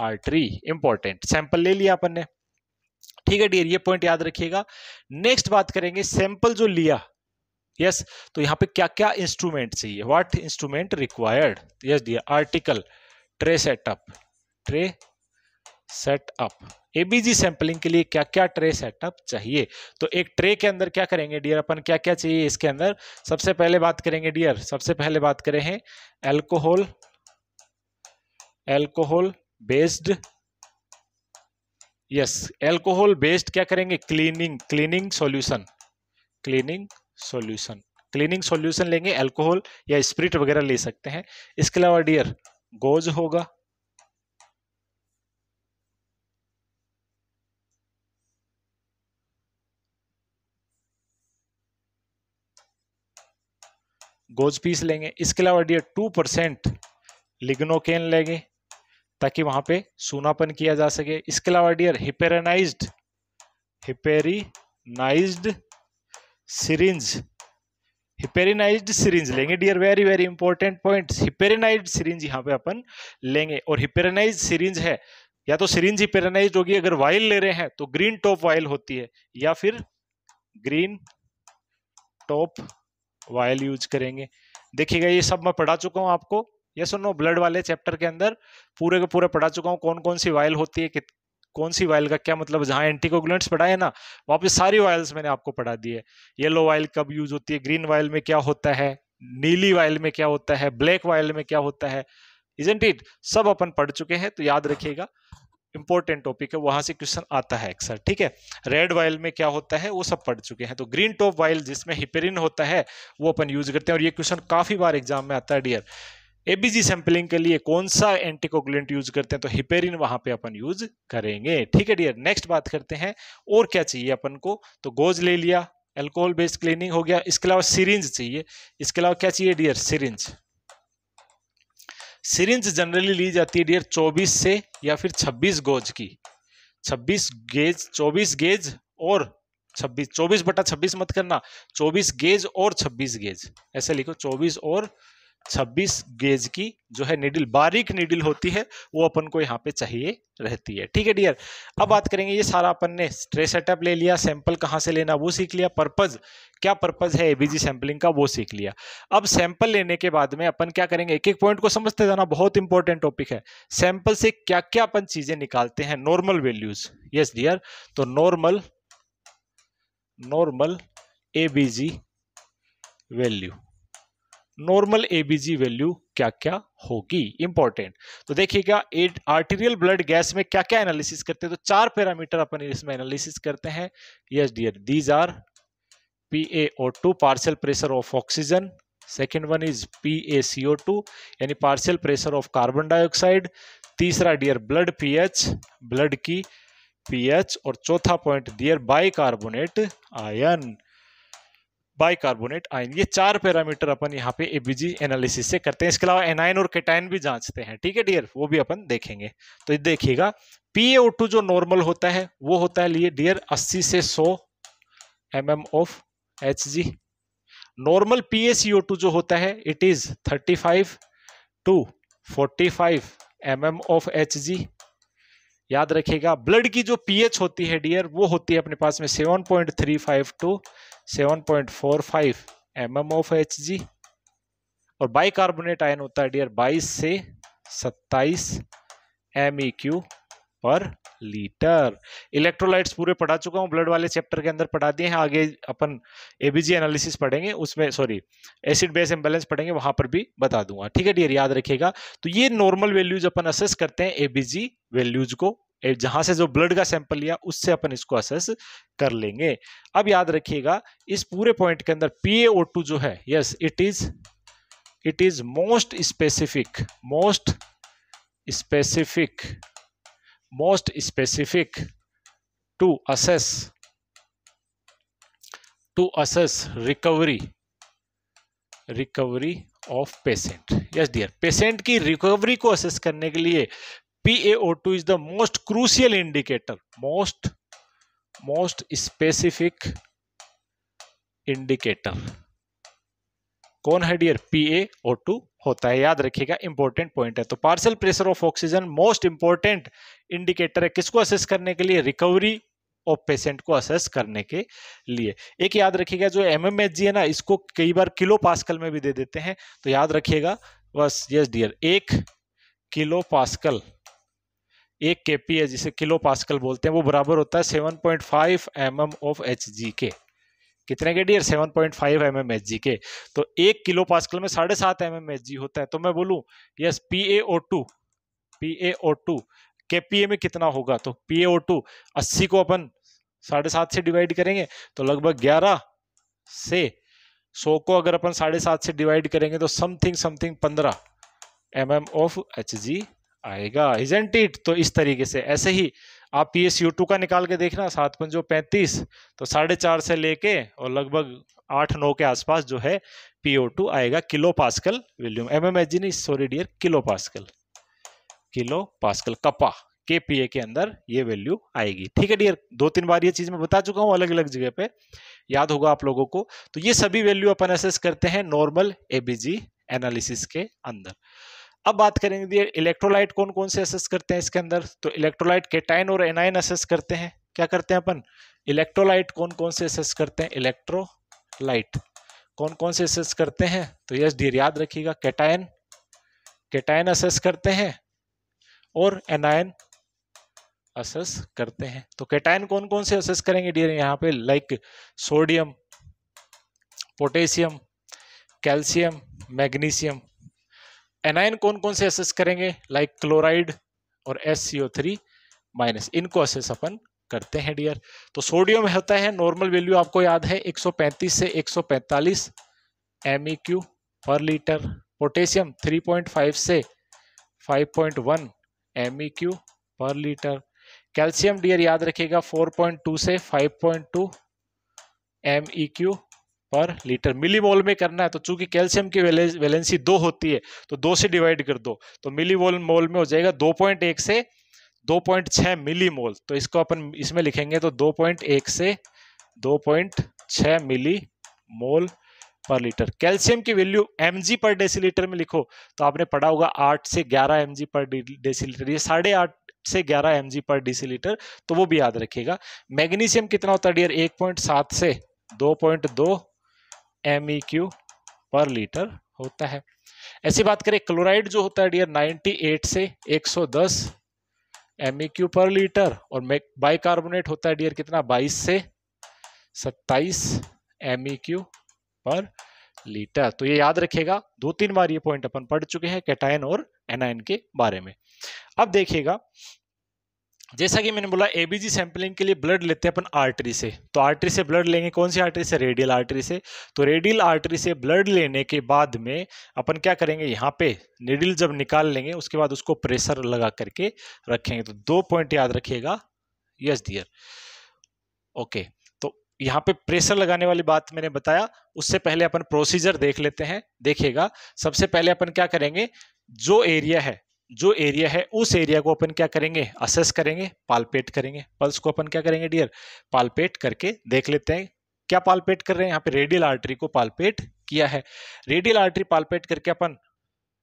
artery important sample ले लिया अपन ने। ठीक है डियर ये पॉइंट याद रखिएगा। नेक्स्ट बात करेंगे सैंपल जो लिया। यस yes, तो यहाँ पे क्या क्या इंस्ट्रूमेंट चाहिए? What instrument required yes dear article tray setup tray setup ABG sampling के लिए क्या क्या ट्रे सेटअप चाहिए? तो एक ट्रे के अंदर क्या करेंगे डियर अपन? क्या क्या चाहिए इसके अंदर? सबसे पहले बात करेंगे डियर सबसे पहले बात करें हैं alcohol alcohol based yes alcohol based क्या करेंगे? Cleaning cleaning solution cleaning solution cleaning solution लेंगे एल्कोहल या स्प्रिट वगैरह ले सकते हैं। इसके अलावा डियर गोज होगा गोज पीस लेंगे। इसके अलावा डियर टू परसेंट लिग्नोकेन लेंगे, ताकि वहाँ पे सूनापन किया जा सके। इसके अलावा dear heparinised heparinised syringe heparinised syringe लेंगे dear very very important point heparinised syringe यहाँ पे अपन लेंगे। और हिपेरिनाइज सिरिंज है, या तो सिरिंज हिपेरिनाइज्ड होगी अगर वाइल ले रहे हैं तो ग्रीन टॉप वाइल होती है, या फिर ग्रीन टॉप वायल यूज़ करेंगे। देखिएगा, ये सब मैं पढ़ा चुका हूँ आपको। ये सुनो, ब्लड वाले चैप्टर के अंदर पूरे के पूरे पढ़ा चुका हूँ कौन कौन सी वायल होती है कौन सी वायल का क्या मतलब जहाँ एंटीकोगुलेंट्स पढ़ाए ना वहाँ पे सारी वायल्स मैंने आपको पढ़ा दी है। येलो वायल कब यूज़ होती है ग्रीन वायल में क्या होता है, नीली वायल में क्या होता है ब्लैक वायल में क्या होता है इजेंट इट सब अपन पढ़ चुके हैं तो याद रखिएगा। इंपॉर्टेंट टॉपिक है, वहाँ से क्वेश्चन आता है अक्सर, ठीक है? रेड वाइल में क्या होता है, वो सब पढ़ चुके हैं। तो ग्रीन टॉप वाइल जिसमें हिपेरिन होता है, वो अपन यूज़ करते हैं और ये क्वेश्चन काफ़ी बार एग्ज़ाम में आता है डियर एबीजी सैंपलिंग के लिए कौन सा एंटीकोगुलेंट यूज़ करते हैं तो हिपेरिन वहाँ पे अपन यूज़ करेंगे, ठीक है डियर नेक्स्ट बात करते हैं, और क्या चाहिए अपन को? तो गोज ले लिया एल्कोहल बेस्ड क्लीनिंग हो गया, इसके अलावा सिरिंज चाहिए। इसके अलावा क्या चाहिए डियर सिरिंज सिरिंज जनरली ली जाती है डियर 24 से या फिर 26 गोज की। 26 गेज 24 गेज और 26 24 बटा 26 मत करना। 24 गेज और 26 गेज। ऐसे लिखो 24 और 26 गेज की जो है निडिल बारीक निडिल होती है, वो अपन को यहाँ पे चाहिए रहती है। ठीक है डियर अब बात करेंगे, ये सारा अपन ने स्ट्रे सेटअप ले लिया सैंपल कहाँ से लेना, वो सीख लिया पर्पज क्या पर्पज है एबीजी सैंपलिंग का, वो सीख लिया। अब सैंपल लेने के बाद में अपन क्या करेंगे एक एक पॉइंट को समझते जाना, बहुत इंपॉर्टेंट टॉपिक है। सैंपल से क्या क्या अपन चीज़ें निकालते हैं नॉर्मल वैल्यूज़ यस डियर तो normal normal ABG value normal ABG value क्या क्या होगी? इंपॉर्टेंट तो देखिएगा आर्टीरियल ब्लड गैस में क्या क्या एनालिसिस करते हैं? तो चार पैरामीटर अपन इसमें एनालिसिस करते हैं। Yes dear these are P A O two partial pressure of oxygen second one is P A C O two यानी partial pressure of carbon dioxide तीसरा डियर ब्लड पीएच ब्लड की pH और चौथा point dear bicarbonate ion bicarbonate ion ये चार parameter अपन यहाँ पे ABG analysis से करते हैं। इसके अलावा एनाइन और केटाइन भी जांचते हैं, ठीक है डियर वो भी अपन देखेंगे। तो देखिएगा PaO2 जो नॉर्मल होता है, वो होता है लिए डियर 80 से 100 M M of H G normal PaCO2 जो होता है it is 35 to 45 M M of H G याद रखिएगा ब्लड की जो पीएच होती है डियर वो होती है अपने पास में 7.35 टू 7.45 mm एच जी और बाइकार्बोनेट आयन होता है डियर 22 से 27 M E Q per litre electrolytes पूरे पढ़ा चुका हूँ ब्लड वाले चैप्टर के अंदर पढ़ा दिए हैं, आगे अपन एबीजी एनालिसिस पढ़ेंगे, उसमें सॉरी एसिड बेस इम्बेलेंस पढ़ेंगे, वहाँ पर भी बता दूँगा। ठीक है डियर याद रखिएगा। तो ये नॉर्मल वैल्यूज़ अपन असेस करते हैं एबीजी वैल्यूज़ को। जहाँ से जो ब्लड का सैंपल लिया, उससे अपन इसको असेस कर लेंगे। अब याद रखिएगा, इस पूरे पॉइंट के अंदर पीएओ जो है yes it is it is most specific most specific most specific to assess to assess recovery recovery of patient yes dear patient की रिकवरी को असेस करने के लिए PaO2 is the most crucial indicator, most most specific indicator. कौन है dear P A O two होता है, याद रखिएगा इंपॉर्टेंट पॉइंट है। तो partial pressure of oxygen most important indicator है किसको असेस करने के लिए? रिकवरी ऑफ़ पेशेंट को असेस करने के लिए। एक याद रखिएगा, जो एम है ना, इसको कई बार किलो पास्कल में भी दे देते हैं। तो याद रखिएगा, बस यस डियर एक किलो पास्कल एक के पी है जिसे किलो पास्कल बोलते हैं, वो बराबर होता है 7.5 point five M M of H G के कितने के dear 7.5 point five M M H G के तो एक किलो पास्कल में साढ़े सात एम एम एच जी होता है। तो मैं बोलूँ yes P A O two P A O two के पी ए में कितना होगा? तो पी ए ओ टू अस्सी को अपन साढ़े सात से डिवाइड करेंगे तो लगभग ग्यारह से सौ को अगर अपन साढ़े सात से डिवाइड करेंगे तो समथिंग समथिंग पंद्रह M M of H G आएगा इजेंट इट तो इस तरीके से, ऐसे ही आप पी एस यू टू का निकाल के देखना, सात पंजो पैंतीस तो साढ़े चार से लेके और लगभग आठ, नौ के आसपास जो है पीओ टू आएगा kilo pascal volume. M M H G नहीं sorry dear kilo pascal kilo pascal कपा K P ए के अंदर ये वैल्यू आएगी। ठीक है डियर दो तीन बार ये चीज़ मैं बता चुका हूँ अलग अलग जगह पे। याद होगा आप लोगों को। तो ये सभी वैल्यू अपन एसेस करते हैं नॉर्मल एबीजी एनालिसिस के अंदर। अब बात करेंगे इलेक्ट्रोलाइट कौन कौन से असेस करते हैं इसके अंदर? तो इलेक्ट्रोलाइट केटाइन और एनाइन असेस करते हैं। क्या करते हैं अपन? इलेक्ट्रोलाइट कौन कौन से असेस करते हैं? इलेक्ट्रोलाइट कौन कौन से असेस करते हैं? तो यस डियर याद रखिएगा केटाइन केटाइन असेस करते हैं और एनाइन असेस करते हैं। तो केटाइन कौन कौन से असेस करेंगे डियर यहाँ पे like sodium potassium calcium magnesium anion कौन कौन से असेस करेंगे? लाइक क्लोराइड और S C O three minus इनको असेस अपन करते हैं डियर तो सोडियम होता है नॉर्मल वैल्यू आपको याद है 135 से 145 M E Q per litre potassium 3.5 से 5.1 M E Q per litre calcium dear याद रखिएगा 4.2 से 5.2 M E Q per litre millimole में करना है तो चूँकि कैल्शियम की वैलेंसी दो होती है तो दो से डिवाइड कर दो तो मिलीमोल मोल में हो जाएगा 2.1 से 2.6 मिलीमोल तो इसको अपन इसमें लिखेंगे तो 2.1 से 2.6 millimole per litre. Calcium की वैल्यू एमजी पर डेसीलीटर में लिखो तो आपने पढ़ा होगा आठ से ग्यारह एम पर डेसीलीटर ये साढ़े आठ से 11 एम पर डेसीलीटर तो वो भी याद रखिएगा। मैग्नीशियम कितना होता है डियर 1.7 से 2.2 एम पर लीटर होता है। ऐसी बात करें क्लोराइड जो होता है डियर 98 से 110 M E Q per litre और बाइकार्बोनेट होता है डियर कितना? 22 से 27 M E Q per litre तो ये याद रखेगा दो तीन बार ये पॉइंट अपन पढ़ चुके हैं कैटाइन और एनाइन के बारे में। अब देखिएगा जैसा कि मैंने बोला एबीजी सैंपलिंग के लिए ब्लड लेते हैं अपन आर्टरी से। तो आर्टरी से ब्लड लेंगे, कौन सी आर्टरी से? रेडियल आर्टरी से। तो रेडियल आर्टरी से ब्लड लेने के बाद में अपन क्या करेंगे? यहाँ पे निडिल जब निकाल लेंगे, उसके बाद उसको प्रेशर लगा करके रखेंगे। तो दो पॉइंट याद रखिएगा। यस डियर ओके तो यहाँ पे प्रेशर लगाने वाली बात मैंने बताया। उससे पहले अपन प्रोसीजर देख लेते हैं, देखिएगा। सबसे पहले अपन क्या करेंगे? जो एरिया है जो एरिया है, उस एरिया को अपन क्या करेंगे? असेस करेंगे पालपेट करेंगे। पल्स को अपन क्या करेंगे डियर पालपेट करके देख लेते हैं, क्या पालपेट कर रहे हैं यहाँ पे? रेडियल आर्टरी को पालपेट किया है। रेडियल आर्टरी पालपेट करके अपन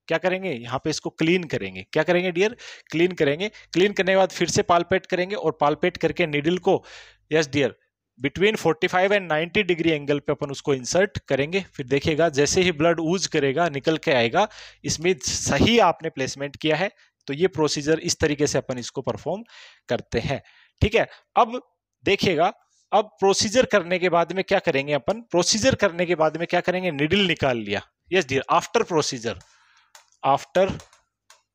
क्या करेंगे? यहाँ पे इसको क्लीन करेंगे। क्या करेंगे डियर क्लीन करेंगे। क्लीन करने के बाद फिर से पालपेट करेंगे और पालपेट करके निडिल को yes dear between 45 and 90 degree angle पे अपन उसको इंसर्ट करेंगे। फिर देखिएगा, जैसे ही ब्लड ऊज करेगा, निकल के आएगा, इसमें सही आपने प्लेसमेंट किया है तो ये प्रोसीजर इस तरीके से अपन इसको परफॉर्म करते हैं। ठीक है? अब देखिएगा, अब प्रोसीजर करने के बाद में क्या करेंगे अपन? प्रोसीजर करने के बाद में क्या करेंगे? निडिल निकाल लिया। Yes dear after procedure after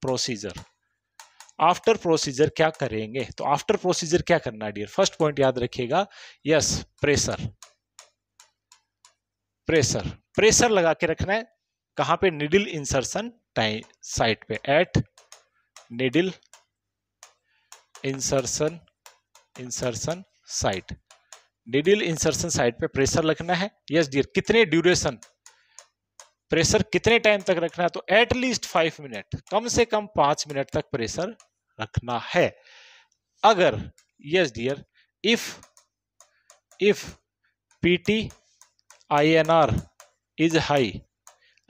procedure after procedure क्या करेंगे? तो आफ्टर प्रोसीजर क्या करना डियर फ़र्स्ट पॉइंट याद रखिएगा यस प्रेशर प्रेशर प्रेशर लगा के रखना है, कहाँ पे? निडिल इंसर्शन टाइम साइट पे. At needle insertion insertion site needle insertion site पे प्रेशर रखना है. यस डियर कितने ड्यूरेशन प्रेशर कितने टाइम तक रखना है? तो एटलीस्ट फाइव मिनट कम से कम पाँच मिनट तक प्रेशर रखना है। अगर yes dear if if PT INR is high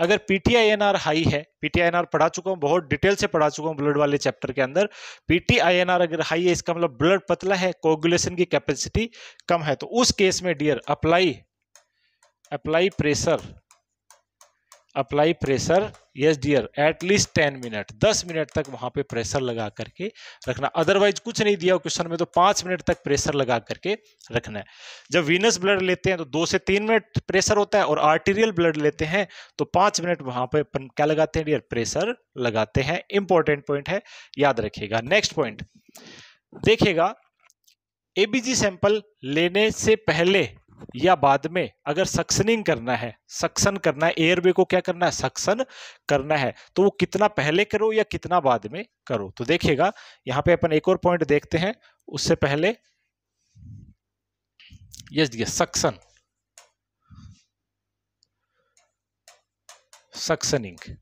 अगर पीटीआईएनआर हाई है पीटीआईएनआर पढ़ा चुका हूँ, बहुत डिटेल से पढ़ा चुका हूँ ब्लड वाले चैप्टर के अंदर पीटीआईएनआर अगर हाई है, इसका मतलब ब्लड पतला है कोगुलेशन की कैपेसिटी कम है। तो उस केस में dear apply apply pressure apply pressure yes dear at least ten minute दस मिनट तक वहाँ पे प्रेशर लगा करके रखना। अदरवाइज़ कुछ नहीं दिया क्वेश्चन में तो पाँच मिनट तक प्रेशर लगा करके रखना है। जब वीनस ब्लड लेते हैं तो दो से तीन मिनट प्रेशर होता है, और आर्टीरियल ब्लड लेते हैं तो पाँच मिनट वहाँ पे क्या लगाते हैं डियर प्रेशर लगाते हैं। इंपॉर्टेंट पॉइंट है, याद रखिएगा। नेक्स्ट पॉइंट देखिएगा एबीजी सैंपल लेने से पहले या बाद में अगर सक्सनिंग करना है सक्सन करना है एयरवे को क्या करना है? सक्सन करना है। तो वो कितना पहले करो या कितना बाद में करो? तो देखिएगा, यहाँ पे अपन एक और पॉइंट देखते हैं। उससे पहले, yes suction suctioning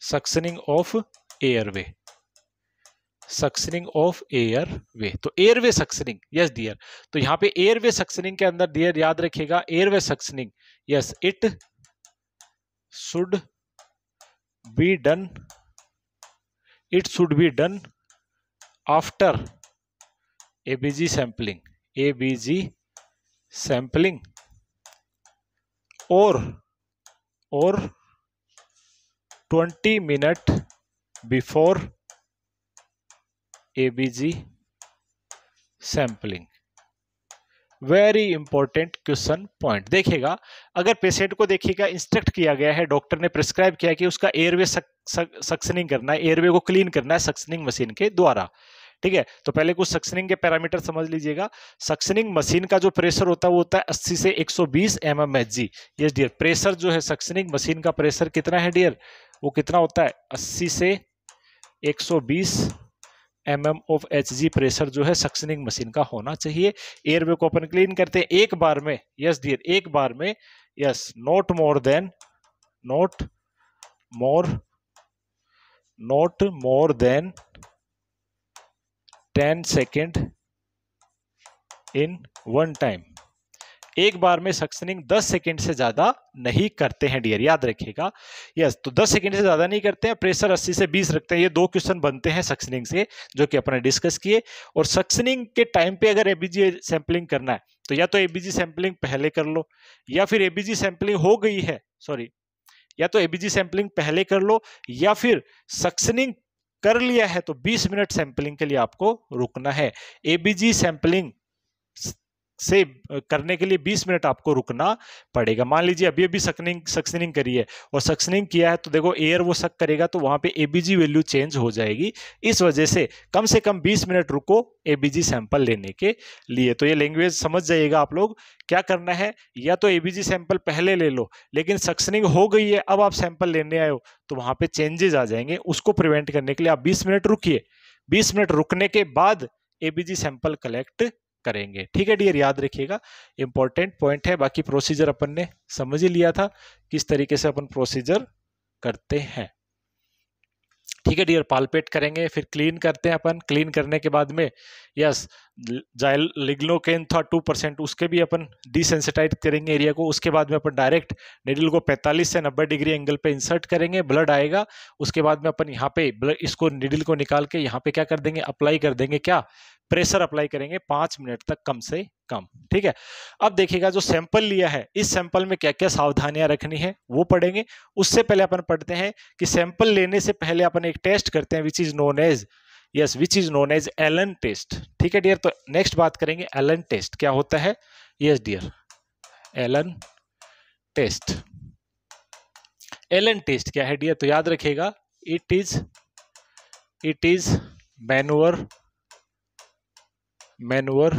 suctioning of airway suctioning of airway तो airway suctioning yes dear तो यहाँ पे एयर वे सक्सनिंग के अंदर डियर याद रखिएगा airway suctioning yes it should be done it should be done after ABG sampling ABG sampling और और 20 minute before ABG sampling very important question point देखिएगा, अगर पेशेंट को देखिएगा इंस्ट्रक्ट किया गया है डॉक्टर ने प्रिस्क्राइब किया कि उसका एयरवे सक्सनिंग करना है एयरवे को क्लीन करना है सक्सनिंग मशीन के द्वारा। ठीक है? तो पहले कुछ सक्सनिंग के पैरामीटर समझ लीजिएगा। सक्सनिंग मशीन का जो प्रेशर होता है, वो होता है 80 से 120 बीस M M H G yes dear pressure जो है सक्सनिंग मशीन का प्रेशर कितना है डियर वो कितना होता है? 80 से 120 M M of H G pressure जो है सक्सनिंग मशीन का होना चाहिए। एयरवे को अपन क्लीन करते हैं। एक बार में यस डियर एक बार में yes not more than not more not more than ten second in one time एक बार में सक्सनिंग 10 सेकंड से ज़्यादा नहीं करते हैं डियर याद रखिएगा। यस तो 10 सेकंड से ज़्यादा नहीं करते हैं प्रेशर 80 से 20 रखते हैं। ये दो क्वेश्चन बनते हैं सक्सनिंग से, जो कि अपने डिस्कस किए। और सक्सनिंग के टाइम पे अगर एबीजी सैंपलिंग करना है तो या तो एबीजी सैंपलिंग पहले कर लो, या फिर एबीजी सैंपलिंग हो गई है सॉरी या तो एबीजी सैंपलिंग पहले कर लो, या फिर सक्सनिंग कर लिया है तो 20 मिनट सैंपलिंग के लिए आपको रुकना है। एबीजी सैंपलिंग से करने के लिए 20 मिनट आपको रुकना पड़ेगा। मान लीजिए अभी अभी सक्निंग सक्सनिंग करी है और सक्सनिंग किया है तो देखो एयर वो सक करेगा तो वहाँ पे एबीजी वैल्यू चेंज हो जाएगी। इस वजह से कम से कम 20 मिनट रुको एबीजी सैंपल लेने के लिए। तो ये लैंग्वेज समझ जाइएगा आप लोग क्या करना है। या तो एबीजी सैंपल पहले ले लो, लेकिन सक्सनिंग हो गई है, अब आप सैंपल लेने आए हो तो वहाँ पर चेंजेज आ जाएँगे। उसको प्रिवेंट करने के लिए आप बीस मिनट रुकिए। बीस मिनट रुकने के बाद एबीजी सैंपल कलेक्ट करेंगे। ठीक है डियर याद रखिएगा इंपॉर्टेंट पॉइंट है, बाकी प्रोसीजर अपन ने समझ ही लिया था, किस तरीके से अपन प्रोसीजर करते हैं। ठीक है डियर पालपेट करेंगे, फिर क्लीन करते हैं अपन। क्लीन करने के बाद में यस जाइल लिग्लोकेन था टू परसेंट उसके भी अपन डिसेंसिटाइज करेंगे एरिया को। उसके बाद में अपन डायरेक्ट निडल को 45 से 90 डिग्री एंगल पे इंसर्ट करेंगे ब्लड आएगा। उसके बाद में अपन यहाँ पे ब्लड इसको निडल को निकाल के यहाँ पे क्या कर देंगे अप्लाई कर देंगे क्या? प्रेशर अप्लाई करेंगे पाँच मिनट तक कम से कम, ठीक है? अब देखिएगा जो सैंपल लिया है, इस सैंपल में क्या क्या सावधानियाँ रखनी है, वो पढ़ेंगे। उससे पहले अपन पढ़ते हैं कि सैंपल लेने से पहले अपन एक टेस्ट करते हैं which is known as yes which is known as Allen test ठीक है डियर तो नेक्स्ट बात करेंगे एलन टेस्ट क्या होता है? Yes dear Allen test Allen test क्या है डियर तो याद रखिएगा it is it is manoeuvre manoeuvre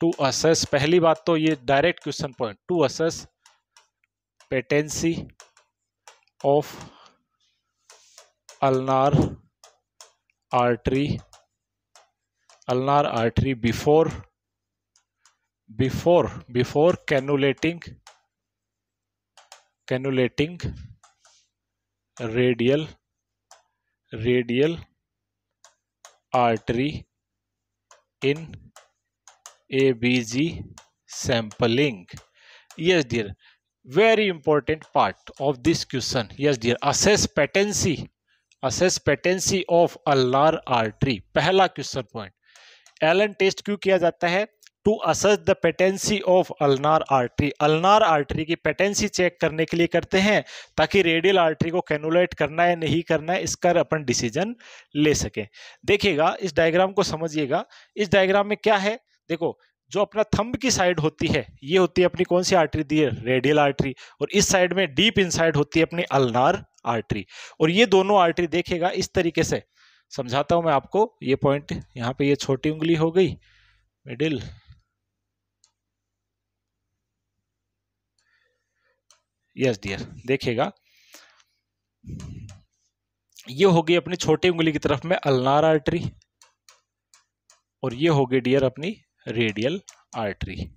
to assess पहली बात तो ये direct question point to assess patency of ulnar artery ulnar artery before before before cannulating cannulating radial radial artery in A B G sampling yes dear very important part of this question yes dear assess patency assess patency of अल्लार artery पहला question point Allen test क्यों किया जाता है? To assess the patency of ulnar artery ulnar artery की patency check करने के लिए करते हैं, ताकि रेडियल आर्टरी को कैनुलेट करना है, नहीं करना है, इसका अपन डिसीज़न ले सके। देखिएगा, इस डायग्राम को समझिएगा। इस डायग्राम में क्या है? देखो, जो अपना थंब की साइड होती है, ये होती है अपनी कौन सी आर्टरी दी है? रेडियल आर्टरी और इस साइड में डीप इनसाइड होती है अपनी अल्नार आर्टरी और ये दोनों आर्टरी देखेगा इस तरीके से। समझाता हूँ मैं आपको, ये पॉइंट यहाँ पे ये छोटी उंगली हो गई मिडिल यस डियर देखेगा ये हो गई अपनी छोटी उंगली की तरफ़ में अल्नार आर्टरी और ये हो गई डियर अपनी रेडियल आर्टरी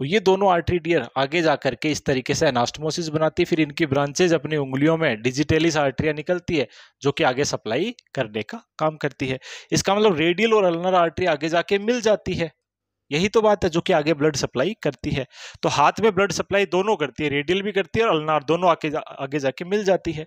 और ये दोनों आर्टरी डियर आगे जाकर के इस तरीके से एनास्टमोसिस बनाती है, फिर इनकी ब्रांचेज अपनी उंगलियों में डिजिटेलिस आर्टरिया निकलती है, जो कि आगे सप्लाई करने का काम करती है। इसका मतलब रेडियल और अल्नर आर्टरी आगे जाके मिल जाती है। यही तो बात है जो कि आगे ब्लड सप्लाई करती है। तो हाथ में ब्लड सप्लाई दोनों करती है रेडियल भी करती है और अल्नार दोनों आगे जा, आगे जाके मिल जाती है।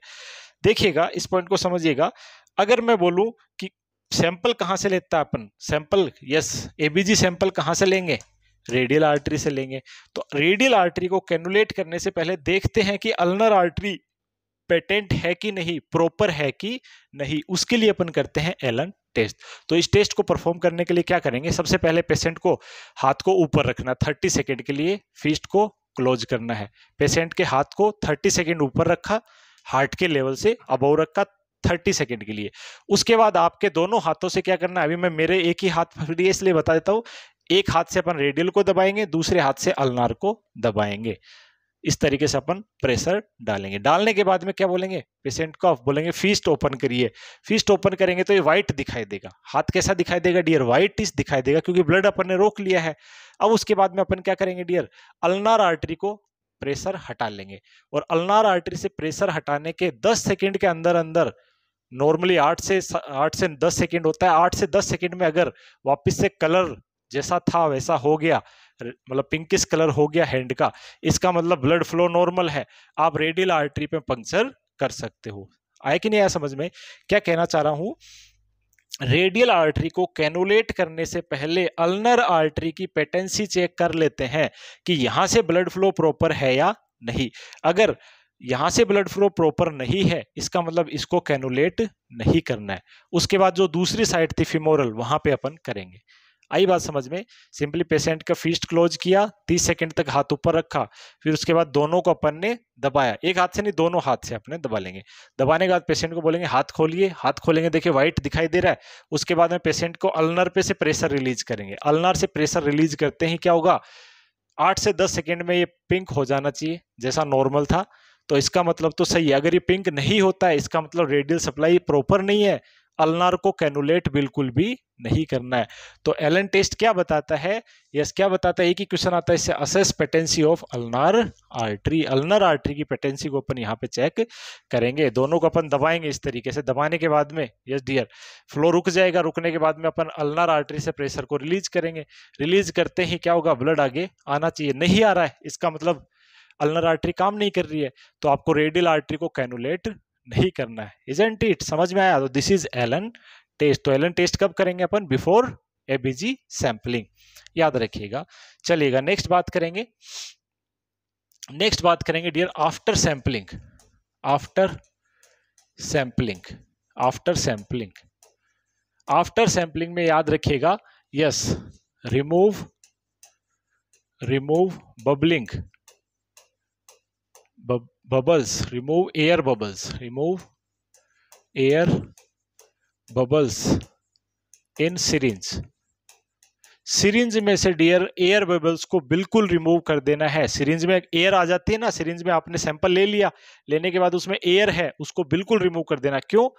देखिएगा इस पॉइंट को समझिएगा अगर मैं बोलूँ कि सैंपल कहाँ से लेता है अपन? सैंपल यस एबीजी सैंपल कहाँ से लेंगे? रेडियल आर्टरी से लेंगे। तो रेडियल आर्टरी को कैनुलेट करने से पहले देखते हैं कि अल्नर आर्टरी पेटेंट है कि नहीं प्रॉपर है कि नहीं उसके लिए अपन करते हैं एलन टेस्ट। तो इस टेस्ट को परफॉर्म करने के लिए क्या करेंगे? सबसे पहले पेशेंट को हाथ को ऊपर रखना, थर्टी सेकेंड के लिए फीस्ट को क्लोज करना है। पेशेंट के हाथ को थर्टी सेकेंड ऊपर रखा, हार्ट के लेवल से अबव रखा, थर्टी सेकेंड के लिए। उसके बाद आपके दोनों हाथों से क्या करना है? अभी मैं मेरे एक ही हाथ फ्री इसलिए बता देता हूँ, एक हाथ से अपन रेडियल को दबाएँगे, दूसरे हाथ से अलनार को दबाएँगे। इस तरीके से अपन प्रेशर डालेंगे। डालने के बाद में क्या बोलेंगे? पेशेंट को आप बोलेंगे फीस्ट ओपन करिए। फीस्ट ओपन करेंगे तो ये व्हाइट दिखाई देगा। हाथ कैसा दिखाई देगा डियर व्हाइट इस दिखाई देगा क्योंकि ब्लड अपन ने रोक लिया है। अब उसके बाद में अपन क्या करेंगे डियर अल्नार आर्टरी को प्रेशर हटा लेंगे। और अल्नार आर्टरी से प्रेशर हटाने के दस सेकेंड के अंदर अंदर नॉर्मली आठ से आठ से दस सेकेंड होता है। आठ से दस सेकेंड में अगर वापस से कलर जैसा था, वैसा हो गया मतलब पिंकिस कलर हो गया हैंड का। इसका मतलब ब्लड फ्लो नॉर्मल है। आप रेडियल आर्टरी पे पंक्चर कर सकते हो। आए कि नहीं आया समझ में? क्या कहना चाह रहा हूँ? रेडियल आर्टरी को कैनुलेट करने से पहले अल्नर आर्टरी की पेटेंसी चेक कर लेते हैं कि यहाँ से ब्लड फ्लो प्रॉपर है या नहीं। अगर यहाँ से ब्लड फ्लो प्रॉपर नहीं है, इसका मतलब इसको कैनुलेट नहीं करना है। उसके बाद जो दूसरी साइड थी फिमोरल वहाँ पे अपन करेंगे। आई बात समझ में? सिंपली पेशेंट का फीस्ट क्लोज किया 30 सेकंड तक हाथ ऊपर रखा, फिर उसके बाद दोनों को अपन ने दबाया। एक हाथ से नहीं, दोनों हाथ से अपने दबा लेंगे। दबाने के बाद पेशेंट को बोलेंगे, हाथ खोलिए, हाथ खोलेंगे, देखिए व्हाइट दिखाई दे रहा है। उसके बाद में पेशेंट को अल्नर पे से प्रेशर रिलीज़ करेंगे। अल्नर से प्रेशर रिलीज़ करते ही क्या होगा? आठ से दस सेकेंड में ये पिंक हो जाना चाहिए, जैसा नॉर्मल था। तो इसका मतलब तो सही है। अगर ये पिंक नहीं होता है, इसका मतलब रेडियल सप्लाई प्रॉपर नहीं है। अल्नार को कैनुलेट बिल्कुल भी नहीं करना है। तो एलन टेस्ट क्या बताता है? यस, क्या बताता है? ही क्वेश्चन आता है, इससे assess patency of ulnar artery ulnar artery की पेटेंसी को अपन यहाँ पे चेक करेंगे। दोनों को अपन दबाएँगे इस तरीके से। दबाने के बाद में यस डियर फ्लो रुक जाएगा। रुकने के बाद में अपन अल्नार आर्टरी से प्रेशर को रिलीज़ करेंगे। रिलीज़ करते ही क्या होगा? ब्लड आगे आना चाहिए। नहीं आ रहा है। इसका मतलब अल्नर आर्टरी काम नहीं कर रही है। तो आपको रेडियल आर्टरी को कैनुलेट नहीं करना है। इजेंट इट समझ में आया? तो दिस इज़ एलन टेस्ट तो एलन टेस्ट कब करेंगे अपन? बिफोर एबीजी सैंपलिंग याद रखिएगा। चलिएगा नेक्स्ट बात करेंगे। नेक्स्ट बात करेंगे dear after sampling after sampling after sampling after sampling में याद रखिएगा। Yes remove remove bubbling bubbles remove air bubbles remove air bubbles in syringe syringe में से डियर एयर बबल्स को बिल्कुल रिमूव कर देना है। सिरिंज में एयर आ जाती है ना? सिरिंज में आपने सैंपल ले लिया। लेने के बाद उसमें एयर है, उसको बिल्कुल रिमूव कर देना। क्यों?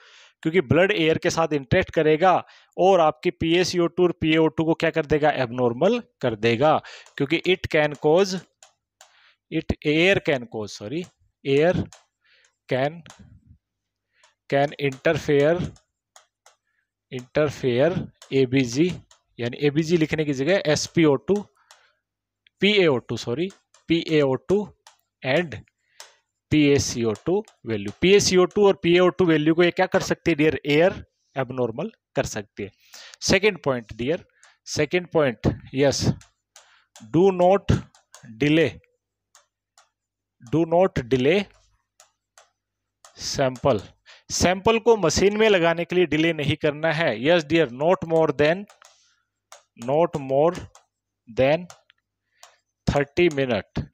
क्योंकि ब्लड एयर के साथ इंटरेक्ट करेगा और आपकी पीएसओ टू और पीएओ टू को क्या कर देगा? एबनॉर्मल कर देगा। क्योंकि it can cause it air can cause sorry air can can interfere interfere ABG यानी एबीजी लिखने की जगह S P O two P A O two sorry P A O two and P A C O two value P A C O two और P A O two value को ये क्या कर सकती है? डियर एयर एबनॉर्मल कर सकती है. Second point dear second point yes do not delay do not delay sample sample को मशीन में लगाने के लिए डिले नहीं करना है। Yes dear not more than not more than 30 minute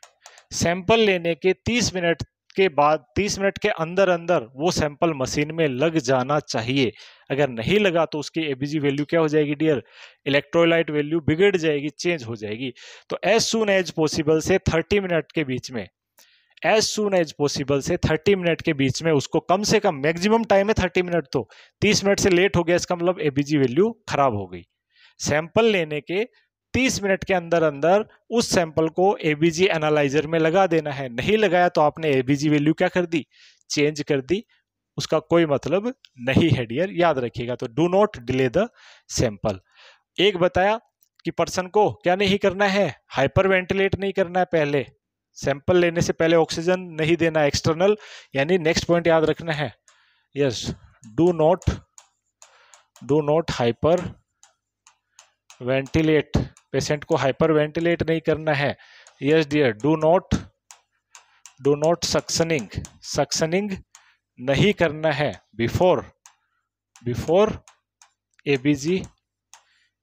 sample लेने के 30 मिनट के बाद 30 मिनट के अंदर अंदर वो सैंपल मशीन में लग जाना चाहिए। अगर नहीं लगा तो उसकी एबीजी वैल्यू क्या हो जाएगी डियर इलेक्ट्रोलाइट वैल्यू बिगड़ जाएगी चेंज हो जाएगी। तो एज सुन एज पॉसिबल से 30 मिनट के बीच में एज सुन एज पॉसिबल से 30 मिनट के बीच में उसको कम से कम मैक्सिमम टाइम है 30 मिनट तो। 30 मिनट से लेट हो गया, इसका मतलब एबीजी वैल्यू खराब हो गई। सैंपल लेने के 30 मिनट के अंदर अंदर उस सैंपल को एबीजी एनालाइजर में लगा देना है। नहीं लगाया तो आपने एबीजी वैल्यू क्या कर दी? चेंज कर दी। उसका कोई मतलब नहीं है डियर याद रखिएगा तो do not delay the sample एक बताया कि पर्सन को क्या नहीं करना है? हाइपर वेंटिलेट नहीं करना है पहले। सैंपल लेने से पहले ऑक्सीजन नहीं देना एक्सटर्नल, यानी नेक्स्ट पॉइंट याद रखना है। Yes do not do not hyperventilate patient को हाइपर वेंटिलेट नहीं करना है। Yes dear do not do not suctioning suctioning नहीं करना है। Before before ABG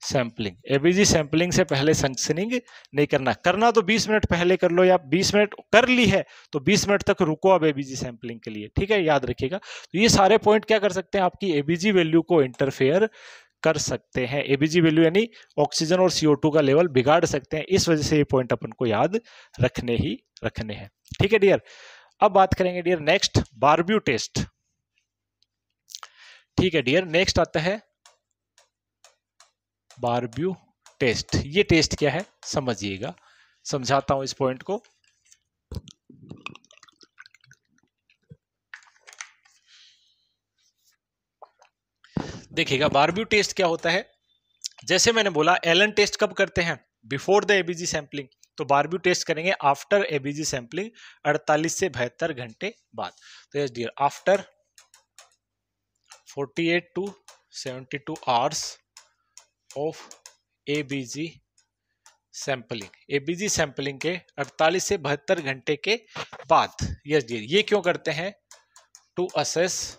sampling. ABG sampling से पहले सक्सनिंग नहीं करना। करना तो 20 मिनट पहले कर लो या 20 मिनट कर ली है तो 20 मिनट तक रुको अब एबीजी सैंपलिंग के लिए, ठीक है? याद रखिएगा। तो ये सारे पॉइंट क्या कर सकते हैं? आपकी एबीजी वैल्यू को इंटरफेयर कर सकते हैं। एबीजी वैल्यू यानी ऑक्सीजन और सीओ का लेवल बिगाड़ सकते हैं। इस वजह से ये पॉइंट अपन को याद रखने ही रखने हैं। ठीक है डियर अब बात करेंगे डियर नेक्स्ट बारब्यू टेस्ट ठीक है डियर नेक्स्ट आता है बारब्यू टेस्ट। ये टेस्ट क्या है? समझिएगा। समझाता हूँ इस पॉइंट को। देखिएगा बारब्यू टेस्ट क्या होता है? जैसे मैंने बोला, एलन टेस्ट कब करते हैं? Before the ABG sampling. तो बारब्यू टेस्ट करेंगे आफ्टर एबीजी सैंपलिंग 48 से बहत्तर घंटे बाद। तो yes dear, after 48 to 72 hours of ABG sampling ABG sampling के 48 से बहत्तर घंटे के बाद यस डियर ये क्यों करते हैं? To assess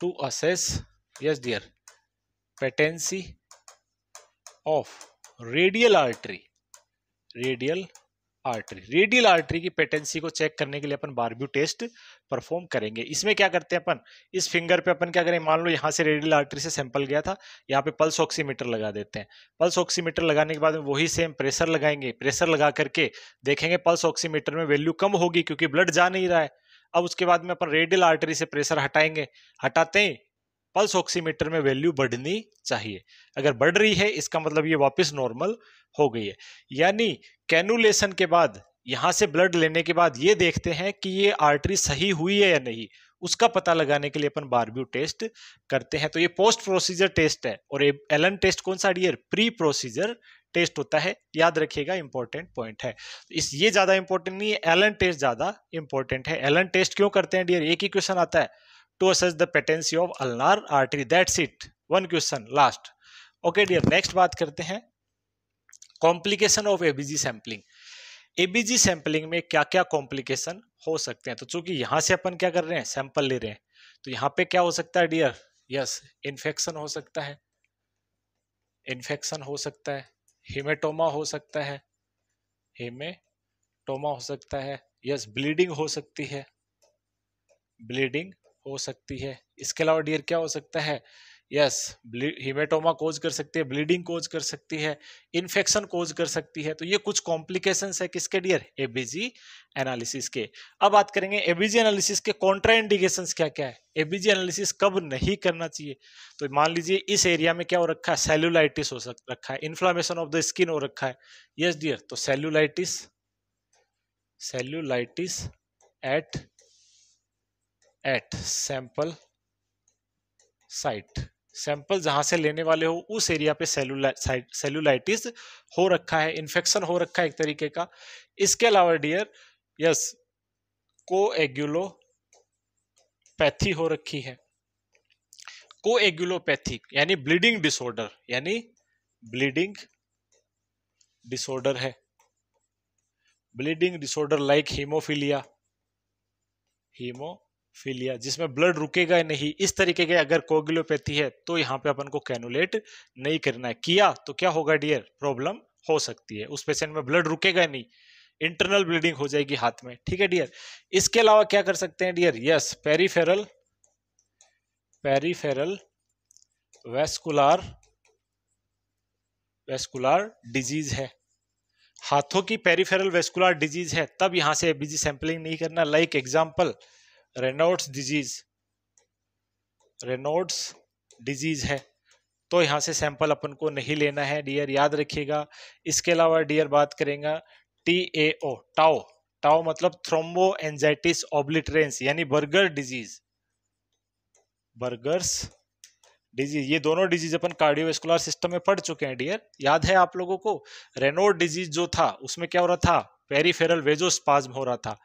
to assess yes dear patency of radial artery. Radial artery radial artery की पेटेंसी को चेक करने के लिए अपन बारब्यू टेस्ट परफॉर्म करेंगे। इसमें क्या करते हैं अपन? इस फिंगर पे अपन क्या करें? मान लो यहाँ से रेडियल आर्टरी से सैंपल गया था, यहाँ पे पल्स ऑक्सीमीटर लगा देते हैं। पल्स ऑक्सीमीटर लगाने के बाद में वही सेम प्रेशर लगाएँगे। प्रेशर लगा करके देखेंगे पल्स ऑक्सीमीटर में वैल्यू कम होगी क्योंकि ब्लड जा नहीं रहा है। अब उसके बाद में अपन रेडियल आर्टरी से प्रेशर हटाएँगे। हटाते ही पल्स ऑक्सीमीटर में वैल्यू बढ़नी चाहिए। अगर बढ़ रही है, इसका मतलब ये वापस नॉर्मल हो गई है। यानी कैनुलेशन के बाद, यहाँ से ब्लड लेने के बाद ये देखते हैं कि ये आर्टरी सही हुई है या नहीं। उसका पता लगाने के लिए अपन बारब्यू टेस्ट करते हैं। तो ये पोस्ट प्रोसीजर टेस्ट है और एलन टेस्ट कौन सा डियर? प्री प्रोसीजर टेस्ट होता है। याद रखिएगा इंपॉर्टेंट पॉइंट है। इस, ये ज़्यादा इंपॉर्टेंट नहीं है, एलन टेस्ट ज़्यादा इंपॉर्टेंट है। एलन टेस्ट क्यों करते हैं डियर? एक ही क्वेश्चन आता है। To assess the patency of ulnar artery, that's it. One question, last. Okay dear, next बात करते हैं। Complication of ABG sampling ABG sampling में क्या क्या कॉम्प्लिकेशन हो सकते हैं? तो चूँकि यहाँ से अपन क्या कर रहे हैं? सैंपल ले रहे हैं। तो यहाँ पे क्या हो सकता है डियर यस इन्फेक्शन हो सकता है। इन्फेक्शन हो सकता है। हिमेटोमा हो सकता है। हिमेटोमा हो सकता है। यस ब्लीडिंग हो सकती है। ब्लीडिंग हो सकती है। इसके अलावा डियर क्या हो सकता है? यस हिमेटोमा कोज कर सकती है ब्लीडिंग कोज कर सकती है इन्फेक्शन कोज कर सकती है तो ये कुछ कॉम्प्लिकेशन है किसके डियर एबीजी एनालिसिस के। अब बात करेंगे एबीजी एनालिसिस के कॉन्ट्रा इंडिकेशन क्या क्या है एबीजी एनालिसिस कब नहीं करना चाहिए? तो मान लीजिए इस एरिया में क्या हो रखा है? सेल्यूलाइटिस हो सक, रखा है इन्फ्लामेशन ऑफ़ द स्किन हो रखा है। यस डियर तो cellulitis cellulitis at at sample site sample जहाँ से लेने वाले हो, उस एरिया पे सेलुला सेलुलाइटिस हो रखा है, इन्फेक्शन हो रखा है एक तरीके का। इसके अलावा, डियर, यस, कोएगुलोपैथी हो रखी है। कोएगुलोपैथिक यानी ब्लीडिंग डिसऑर्डर, यानी ब्लीडिंग डिसऑर्डर है। Bleeding disorder like haemophilia, haemophilia जिसमें ब्लड रुकेगा नहीं। इस तरीके के अगर कोगुलोपैथी है तो यहाँ पे अपन को कैनुलेट नहीं करना है। किया तो क्या होगा डियर प्रॉब्लम हो सकती है। उस पेशेंट में ब्लड रुकेगा नहीं। इंटरनल ब्लीडिंग हो जाएगी हाथ में। ठीक है डियर इसके अलावा क्या कर सकते हैं dear yes peripheral peripheral vascular vascular disease है। हाथों की पेरीफेरल वेस्कुलर डिज़ीज़ है, तब यहाँ से एबीजी सैंपलिंग नहीं करना। Like example Raynaud's disease Raynaud's disease है। तो यहाँ से सैंपल अपन को नहीं लेना है डियर याद रखिएगा। इसके अलावा डियर बात करेंगे। T A O TAO TAO मतलब थ्रोम्बो एंजाइटिस ऑब्लिटरेंस यानी बर्गर डिज़ीज़ बर्गर्स डिज़ीज़ ये दोनों डिज़ीज़ अपन कार्डियोवेस्कुलर सिस्टम में पढ़ चुके हैं डियर याद है आप लोगों को? रेनोड डिज़ीज़ जो था, उसमें क्या हो रहा था? पेरीफेरल वेजोस्पाज्म हो रहा था।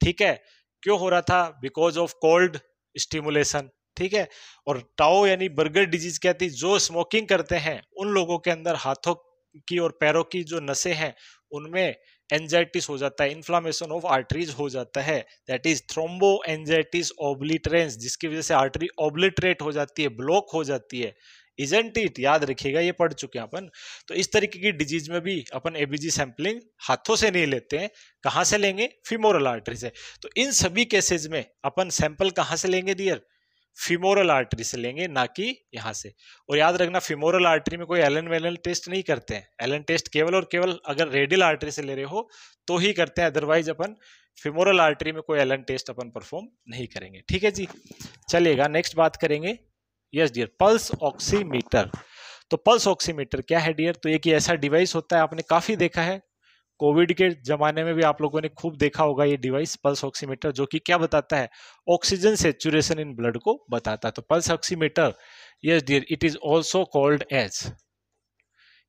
ठीक है? क्यों हो रहा था? बिकॉज़ ऑफ़ कोल्ड स्टिमुलेशन ठीक है? और टाओ यानी बर्गर डिज़ीज़ क्या जो स्मोकिंग करते हैं, उन लोगों के अंदर हाथों की और पैरों की जो नसें हैं, उनमें एंजाइटिस हो जाता है इन्फ्लामेशन ऑफ़ आर्टरीज हो जाता है। That is thrombo angiitis obliterans जिसकी वजह से आर्टरी ओब्लिटरेट हो जाती है ब्लॉक हो जाती है। इजेंट इट याद रखिएगा, ये पढ़ चुके हैं अपन। तो इस तरीके की डिज़ीज़ में भी अपन एबीजी सैंपलिंग हाथों से नहीं लेते हैं। कहाँ से लेंगे? फिमोरल आर्टरी से। तो इन सभी केसेज में अपन सैंपल कहाँ से लेंगे डियर फिमोरल आर्टरी से लेंगे, ना कि यहाँ से। और याद रखना फिमोरल आर्टरी में कोई एलन वेलन टेस्ट नहीं करते हैं। एलन टेस्ट केवल और केवल अगर रेडियल आर्टरी से ले रहे हो तो ही करते हैं। अदरवाइज़ अपन फिमोरल आर्टरी में कोई एलन टेस्ट अपन परफॉर्म नहीं करेंगे। ठीक है जी? चलिएगा नेक्स्ट बात करेंगे। यस डियर पल्स ऑक्सीमीटर तो पल्स ऑक्सीमीटर क्या है डियर तो एक ऐसा डिवाइस होता है, आपने काफ़ी देखा है। कोविड के जमाने में भी आप लोगों ने खूब देखा होगा ये डिवाइस पल्स ऑक्सीमीटर जो कि क्या बताता है? ऑक्सीजन सेचुरेशन इन ब्लड को बताता है। तो pulse oximeter yes dear it is also called as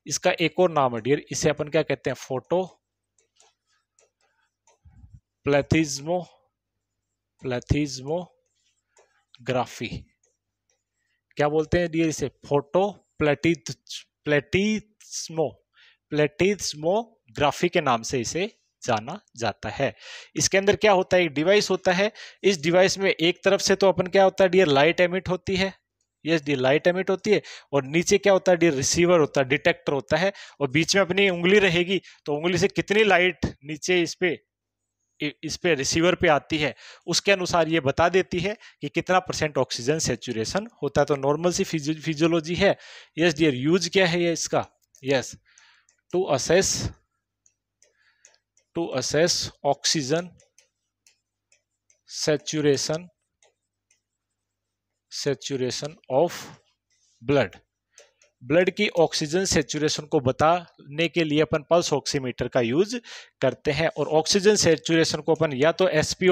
इसका एक और नाम है डियर इसे अपन क्या कहते हैं? फ़ोटो प्लेथिज्मो प्लेथिज्मोग्राफी क्या बोलते हैं? डियर इसे फ़ोटो प्लेटिथ प्लेटिस्मो प्लेटिस्मोग्राफी के नाम से इसे जाना जाता है। इसके अंदर क्या होता है? एक डिवाइस होता है। इस डिवाइस में एक तरफ़ से तो अपन क्या होता है? डियर लाइट एमिट होती है। यस डी लाइट एमिट होती है। और नीचे क्या होता है? डियर रिसीवर होता है डिटेक्टर होता है। और बीच में अपनी उंगली रहेगी तो उंगली से कितनी लाइट नीचे इस पे इस पे रिसीवर पे आती है, उसके अनुसार ये बता देती है कि कितना परसेंट ऑक्सीजन सेचुरेशन होता है। तो नॉर्मल सी फिजियोलॉजी है। यस डियर यूज़ क्या है ये इसका? Yes to assess to assess oxygen saturation saturation of blood blood की ऑक्सीजन सेचुरेशन को बताने के लिए अपन पल्स ऑक्सीमीटर का यूज़ करते हैं और ऑक्सीजन सेचुरेशन को अपन या तो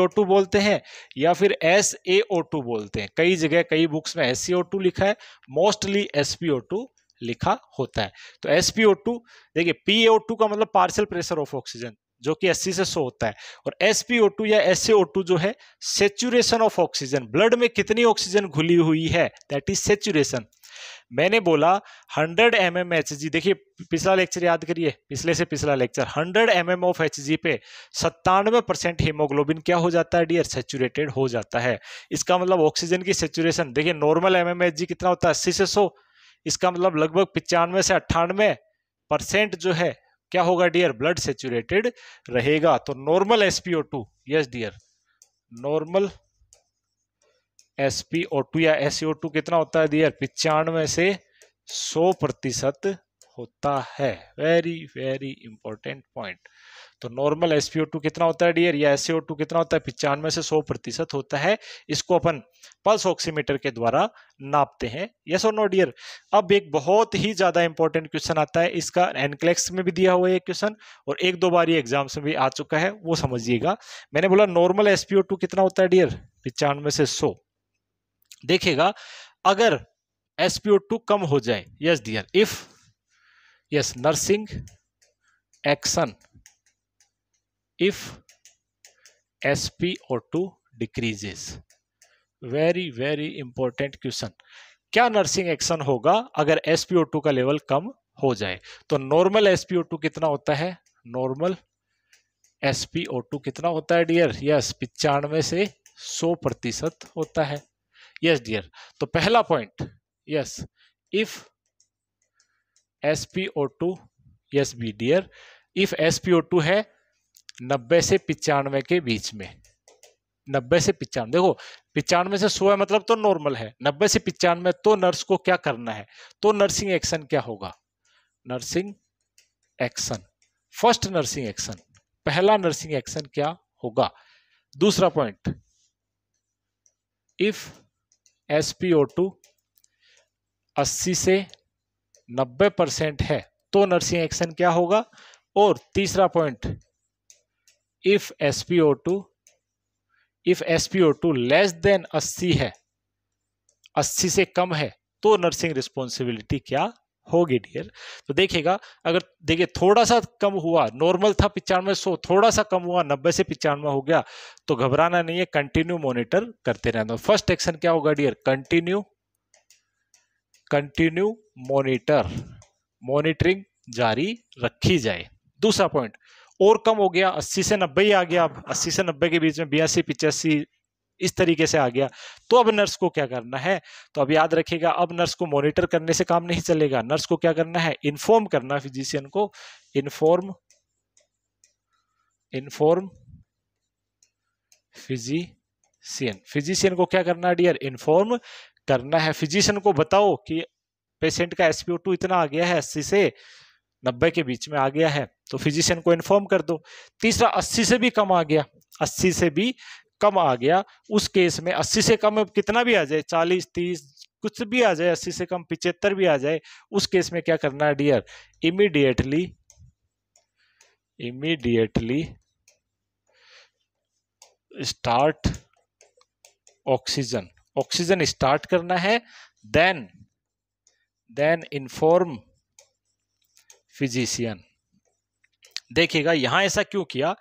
टू बोलते हैं या फिर टू बोलते हैं। कई जगह कई बुक्स में टू लिखा है, मोस्टली टू लिखा होता है। तो टू देखिए टू का मतलब पार्सल प्रेशर ऑफ़ ऑक्सीजन जो कि 80 से 100 होता है। और SpO2 या SaO2 जो है सेचुरेशन ऑफ़ ऑक्सीजन ब्लड में कितनी ऑक्सीजन घुली हुई है? दैट इज़ सेचुरेशन मैंने बोला 100 एम एम एच जी देखिए, पिछला लेक्चर याद करिए, पिछले से पिछला lecture 100 M M of H G पे सत्तानवे परसेंट हीमोग्लोबिन क्या हो जाता है, डियर? सेचुरेटेड हो जाता है। इसका मतलब ऑक्सीजन की सेचुरेशन, देखिए, normal M M H G कितना होता है? अस्सी से सौ। इसका मतलब लगभग पिचानवे से अट्ठानवे परसेंट जो है, क्या होगा, डियर? ब्लड सेचुरेटेड रहेगा। तो normal SPO two, yes, dear? Normal SPO two या एसओ टू कितना होता है डियर पिचानवे से सौ प्रतिशत होता है। वेरी वेरी इंपॉर्टेंट पॉइंट तो नॉर्मल एसपीओ टू कितना होता है डियर या एसओ टू कितना होता है? पिचानवे से सौ प्रतिशत होता है। इसको अपन पल्स ऑक्सीमीटर के द्वारा नापते हैं। यस और नो डियर अब एक बहुत ही ज़्यादा इंपॉर्टेंट क्वेश्चन आता है। इसका एनक्लेक्स में भी दिया हुआ है क्वेश्चन और एक दो बार ये एग्ज़ाम्स में भी आ चुका है। वो समझिएगा। मैंने बोला नॉर्मल टू कितना होता है डियर पिचानवे से सौ। देखिएगा, अगर एसपीओ टू कम हो जाए yes dear if yes nursing action if SpO2 decreases very very important question क्या नर्सिंग एक्शन होगा अगर SpO2 का लेवल कम हो जाए? तो नॉर्मल SpO2 कितना होता है? नॉर्मल SpO2 कितना होता है डियर यस पिचानवे से 100 प्रतिशत होता है। यस डियर तो पहला point yes if SpO2 yes B dear if SpO2 है नब्बे से पिचानवे के बीच में। नब्बे से पिचानवे, देखो, पिचानवे से सौ है मतलब तो नॉर्मल है। नब्बे से पिचानवे तो नर्स को क्या करना है? तो नर्सिंग एक्शन क्या होगा? Nursing action first nursing action पहला नर्सिंग एक्शन क्या होगा? दूसरा पॉइंट इफ़ एसपीओ टू अस्सी से नब्बे परसेंट है। तो नर्सिंग एक्शन क्या होगा? और तीसरा point if S P O two if S P O two less than 80 है 80 से कम है तो नर्सिंग रिस्पॉन्सिबिलिटी क्या होगी डियर तो देखिएगा, अगर देखिए थोड़ा सा कम हुआ नॉर्मल था पिचानवे सौ, थोड़ा सा कम हुआ, नब्बे से पिचानवे हो गया तो घबराना नहीं है कंटिन्यू मॉनिटर करते रहना। फ़र्स्ट एक्शन क्या होगा dear continue continue monitor monitoring जारी रखी जाए। दूसरा पॉइंट और कम हो गया 80 से 90 ही आ गया अब 80 से 90 के बीच में, बयासी, पिचासी इस तरीके से आ गया। तो अब नर्स को क्या करना है? तो अब याद रखिएगा, अब नर्स को मॉनिटर करने से काम नहीं चलेगा। नर्स को क्या करना है? इन्फॉर्म करना फिजिशियन को। Inform inform physician. फिजिशियन को क्या करना है, डियर? इन्फॉर्म करना है। फिजिशियन को बताओ कि पेशेंट का एसपीओ टू इतना आ गया है, अस्सी से नब्बे के बीच में आ गया है। तो फिजिशियन को इन्फॉर्म कर दो। तीसरा, अस्सी से भी कम आ गया। अस्सी से भी कम आ गया, उस केस में अस्सी से कम कितना भी आ जाए, चालीस, तीस, कुछ भी आ जाए, अस्सी से कम, पिचहत्तर भी आ जाए, उस केस में क्या करना है dear immediately immediately start oxygen oxygen start करना है देन देन इन्फॉर्म फिजिशियन देखिएगा, यहाँ ऐसा क्यों किया?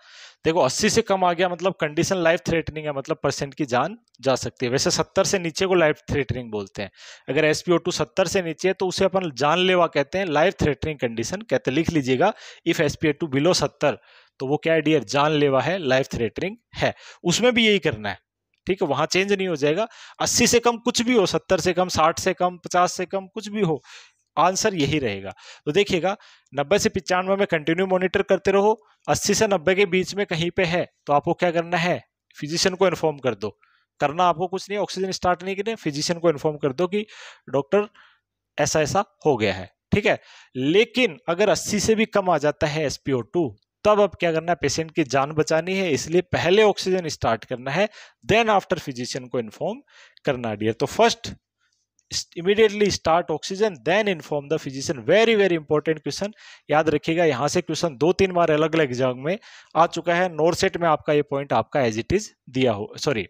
देखो 80 से कम आ गया मतलब कंडीशन लाइफ थ्रेटनिंग है मतलब परसेंट की जान जा सकती है। वैसे 70 से नीचे को लाइफ थ्रेटनिंग बोलते हैं। अगर एसपीओ टू सत्तर से नीचे है तो उसे अपन जानलेवा कहते हैं लाइफ थ्रेटनिंग कंडीशन कहते लिख लीजिएगा इफ़ एसपीओ टू बिलो सत्तर तो वो क्या है डियर जानलेवा है लाइफ थ्रेटनिंग है। उसमें भी यही करना है, ठीक है? वहाँ चेंज नहीं हो जाएगा। 80 से कम कुछ भी हो 70 से कम 60 से कम 50 से कम, कुछ भी हो आंसर यही रहेगा। तो देखिएगा 90 से पिचानवे में कंटिन्यू मॉनिटर करते रहो 80 से 90 के बीच में कहीं पे है तो आपको क्या करना है? फिजिशियन को इन्फॉर्म कर दो। करना आपको कुछ नहीं ऑक्सीजन स्टार्ट नहीं करने फिजिशियन को इन्फॉर्म कर दो कि डॉक्टर ऐसा ऐसा हो गया है। ठीक है? लेकिन अगर 80 से भी कम आ जाता है एसपीओ टू तब अब क्या करना है? पेशेंट की जान बचानी है, इसलिए पहले ऑक्सीजन स्टार्ट करना है देन आफ्टर फिजिशियन को इन्फॉर्म करना डियर तो first immediately start oxygen then inform the physician. Very very important question. याद रखिएगा यहाँ से क्वेश्चन दो तीन बार अलग अलग एग्ज़ाम में आ चुका है। नोर सेट में आपका ये पॉइंट आपका एज इट इज़ दिया हो सॉरी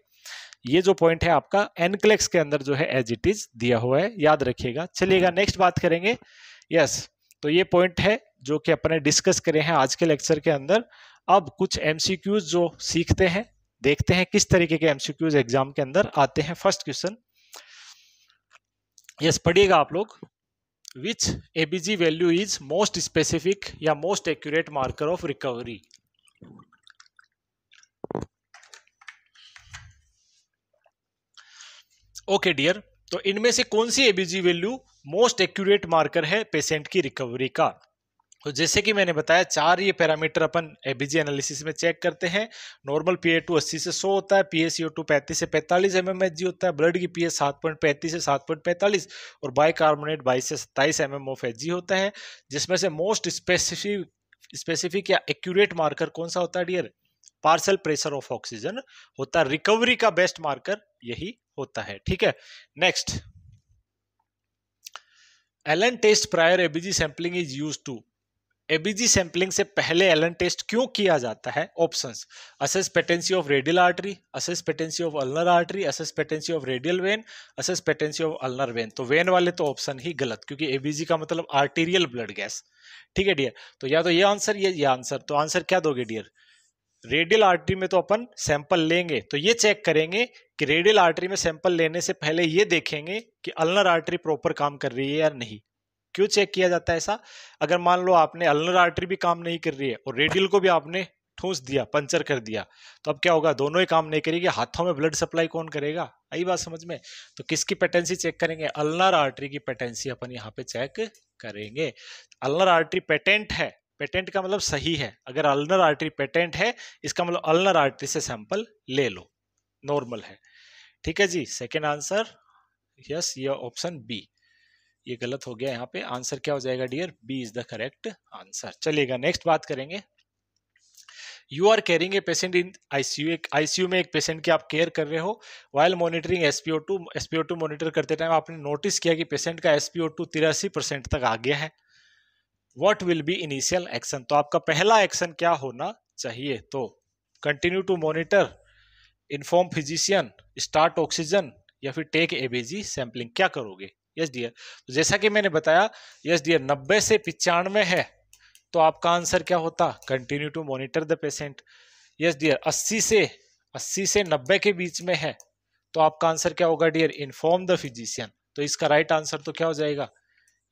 ये जो पॉइंट है आपका एनक्लेक्स के अंदर जो है एज इट इज़ दिया हुआ है। याद रखिएगा। चलिएगा नेक्स्ट बात करेंगे। यस yes, तो ये पॉइंट है जो कि अपने डिस्कस करे हैं आज के लेक्चर के अंदर। अब कुछ एमसीक्यूज जो सीखते हैं देखते हैं किस तरीके के एमसीक्यूज एग्ज़ाम के अंदर आते हैं। फ़र्स्ट क्वेश्चन यस पढ़िएगा आप लोग। Which ABG value is most specific या most accurate marker of recovery okay dear तो इनमें से कौन सी ABG value most accurate marker है पेशेंट की रिकवरी का? तो जैसे कि मैंने बताया, चार ये पैरामीटर अपन एबीजी एनालिसिस में चेक करते हैं। नॉर्मल पीए टू अस्सी से सौ होता है पी एस टू पैंतीस से पैंतालीस एम एम एच जी होता है ब्लड की पी एस सात पॉइंट पैंतीस से सात पॉइंट पैंतालीस और बाई कार्बोनेट बाईस से सत्ताईस M M of H G होता है, जिसमें से मोस्ट स्पेसिफिक स्पेसिफिक या एक्यूरेट मार्कर कौन सा होता है dear partial pressure of oxygen होता है रिकवरी का बेस्ट मार्कर यही होता है, ठीक है? Next Allen test prior ABG sampling is use to ABG sampling से पहले एलन टेस्ट क्यों किया जाता है? Options assess patency of radial artery assess patency of ulnar artery assess patency of radial vein assess patency of ulnar vein तो vein वाले तो option ही गलत, क्योंकि एबीजी का मतलब आर्टीरियल ब्लड गैस ठीक है डियर तो या तो ये आंसर ये ये आंसर तो आंसर क्या दोगे डियर रेडियल आर्टरी में तो अपन सैंपल लेंगे तो ये चेक करेंगे कि रेडियल आर्टरी में सैंपल लेने से पहले ये देखेंगे कि अल्नर आर्टरी प्रॉपर काम कर रही है या नहीं. क्यों चेक किया जाता है ऐसा? अगर मान लो आपने अल्नर आर्टरी भी काम नहीं कर रही है और रेडियल को भी आपने ठूस दिया, पंचर कर दिया तो अब क्या होगा? दोनों ही काम नहीं करेगी। हाथों में ब्लड सप्लाई कौन करेगा? आई बात समझ में? तो किसकी पेटेंसी चेक करेंगे? अल्नर आर्टरी की पेटेंसी अपन यहाँ पे चेक करेंगे। अल्नर आर्टरी पेटेंट है। पेटेंट का मतलब सही है। अगर अल्नर आर्टरी पेटेंट है, इसका मतलब अल्नर आर्टरी से सैंपल ले लो। नॉर्मल है। ठीक है जी? सेकेंड आंसर यस ये ऑप्शन बी ये गलत हो गया यहाँ पे। आंसर क्या हो जाएगा dear B is the correct answer चलिएगा नेक्स्ट बात करेंगे। You are caring a patient in ICU एक आईसीयू में एक पेशेंट की आप केयर कर रहे हो। While monitoring SpO two SpO two monitor करते टाइम आपने नोटिस किया कि पेशेंट का एसपीओ टू तिरासी परसेंट तक आ गया है। What will be initial action तो आपका पहला एक्शन क्या होना चाहिए? तो continue to monitor inform physician start oxygen या फिर टेक एबीजी सैंपलिंग क्या करोगे? Yes dear. तो जैसा कि मैंने बताया, यस डियर, नब्बे से पिचानवे है तो आपका आंसर क्या होता? Continue to monitor the patient yes dear, अस्सी से अस्सी से नब्बे के बीच में है तो आपका आंसर क्या होगा डियर? इन्फॉर्म द फिजिशियन तो इसका राइट right आंसर तो क्या हो जाएगा?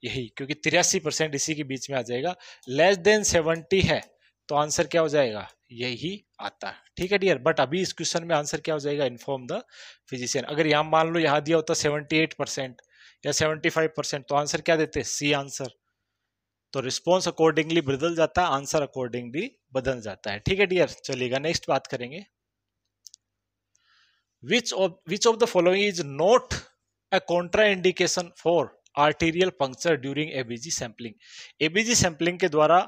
यही, क्योंकि तिरासी परसेंट इसी के बीच में आ जाएगा। लेस देन सेवेंटी है तो आंसर क्या हो जाएगा? यही आता है। ठीक है डियर बट अभी इस क्वेश्चन में आंसर क्या हो जाएगा? इन्फॉर्म द फिजिशियन अगर यहाँ मान लो यहाँ दिया होता सेवेंटी एट परसेंट या 75 परसेंट तो आंसर क्या देते सी आंसर। तो रिस्पॉन्स अकॉर्डिंगली बदल जाता है, आंसर अकॉर्डिंगली बदल जाता है। ठीक है, डियर? चलिएगा, नेक्स्ट बात करेंगे। Which of which of the following is not a contraindication for arterial puncture during ABG sampling ABG sampling के द्वारा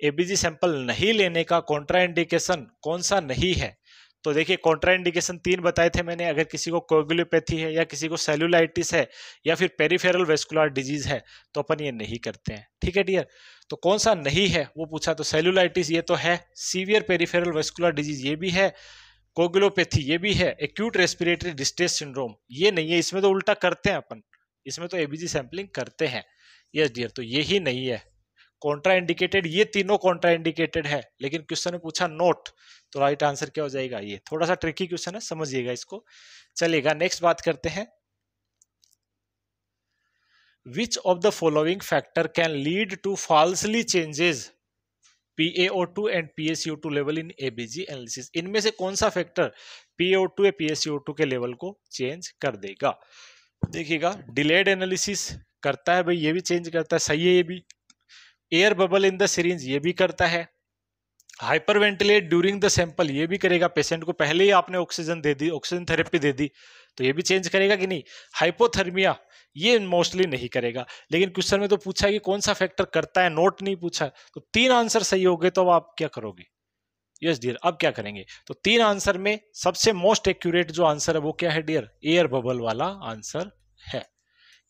एबीजी सैंपल नहीं लेने का कॉन्ट्रा इंडिकेशन कौन सा नहीं है? तो देखिए कॉन्ट्राइंडिकेशन तीन बताए थे मैंने, अगर किसी को कोगुलोपैथी है या किसी को सेलुलाइटिस है या फिर पेरिफेरल वेस्कुलर डिज़ीज़ है तो अपन ये नहीं करते हैं। ठीक है डियर तो कौन सा नहीं है? वो पूछा तो सेलुलाइटिस ये तो है सीवियर पेरिफेरल वेस्कुलर डिज़ीज़ ये भी है कोगुलोपैथी ये भी है एक्यूट रेस्पिरेटरी डिस्ट्रेस सिंड्रोम ये नहीं है। इसमें तो उल्टा करते हैं अपन, इसमें तो एबीजी सैंपलिंग करते हैं। यस डियर तो ये ही नहीं है। कॉन्ट्रा इंडिकेटेड ये तीनों कॉन्ट्रा इंडिकेटेड है। लेकिन क्वेश्चन में पूछा नोट तो राइट आंसर क्या हो जाएगा? ये थोड़ा सा ट्रिकी क्वेश्चन है, समझिएगा इसको। चलेगा नेक्स्ट बात करते हैं। Which of the following factor can lead to falsely changes PaO2 and PaCO2 level in ABG analysis इनमें से कौन सा फैक्टर PaO2 या PaCO2 के लेवल को चेंज कर देगा? देखिएगा डिलेड एनालिसिस करता है, भाई, ये भी चेंज करता है, सही है ये भी। Air bubble in the series ये भी करता है। Hyperventilate during the sample ये भी करेगा। पेशेंट को पहले ही आपने ऑक्सीजन दे दी ऑक्सीजन थेरेपी दे दी तो ये भी चेंज करेगा कि नहीं? हाइपोथर्मिया ये मोस्टली नहीं करेगा। लेकिन क्वेश्चन में तो पूछा कि कौन सा फैक्टर करता है? नोट नहीं पूछा। तो तीन आंसर सही हो गए तो अब आप क्या करोगे? यस डियर अब क्या करेंगे? तो तीन आंसर में सबसे मोस्ट एक्यूरेट जो आंसर है, वो क्या है डियर एयर बबल वाला आंसर है।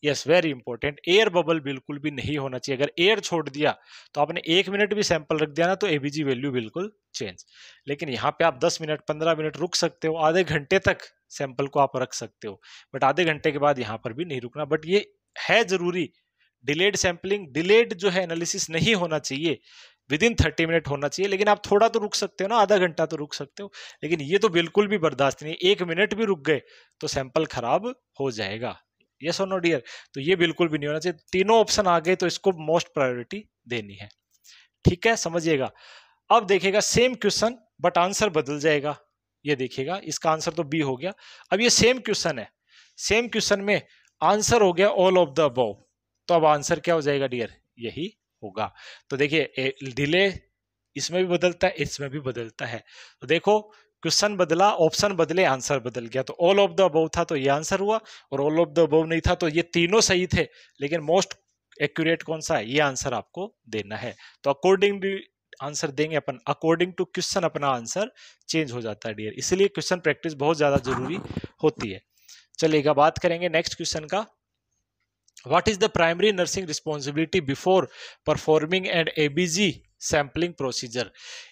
Yes very important air bubble बिल्कुल भी नहीं होना चाहिए। अगर एयर छोड़ दिया तो आपने एक मिनट भी सैंपल रख दिया ना तो एबीजी वैल्यू बिल्कुल चेंज लेकिन यहाँ पे आप 10 मिनट 15 मिनट रुक सकते हो। आधे घंटे तक सैंपल को आप रख सकते हो। बट आधे घंटे के बाद यहाँ पर भी नहीं रुकना। बट ये है ज़रूरी। डिलेड सैंपलिंग डिलेड जो है एनालिसिस नहीं होना चाहिए। विद इन थर्टी मिनट होना चाहिए। लेकिन आप थोड़ा तो रुक सकते हो ना, आधा घंटा तो रुक सकते हो। लेकिन ये तो बिल्कुल भी बर्दाश्त नहीं एक मिनट भी रुक गए तो सैंपल खराब हो जाएगा। यस और नो डियर तो ये बिल्कुल भी नहीं होना चाहिए। तीनों ऑप्शन आ गए तो इसको मोस्ट प्रायोरिटी देनी है। ठीक है? समझिएगा। अब देखेगा सेम क्वेश्चन बट आंसर बदल जाएगा। ये देखिएगा, इसका आंसर तो बी हो गया। अब ये सेम क्वेश्चन है। सेम क्वेश्चन में आंसर हो गया ऑल ऑफ़ द अबव तो अब आंसर क्या हो जाएगा डियर यही होगा। तो देखिए डिले इसमें भी बदलता है, इसमें भी बदलता है। तो देखो क्वेश्चन बदला, ऑप्शन बदले, आंसर बदल गया। तो ऑल ऑफ़ द अबव था तो ये आंसर हुआ और ऑल ऑफ़ द अबव नहीं था तो ये तीनों सही थे, लेकिन मोस्ट एक्यूरेट कौन सा है? ये आंसर आपको देना है। तो अकॉर्डिंग आंसर देंगे अपन। अकॉर्डिंग टू क्वेश्चन अपना आंसर चेंज हो जाता है डियर इसलिए क्वेश्चन प्रैक्टिस बहुत ज़्यादा ज़रूरी होती है। चलिएगा, बात करेंगे नेक्स्ट क्वेश्चन का। What is the primary nursing responsibility before performing an abg sampling procedure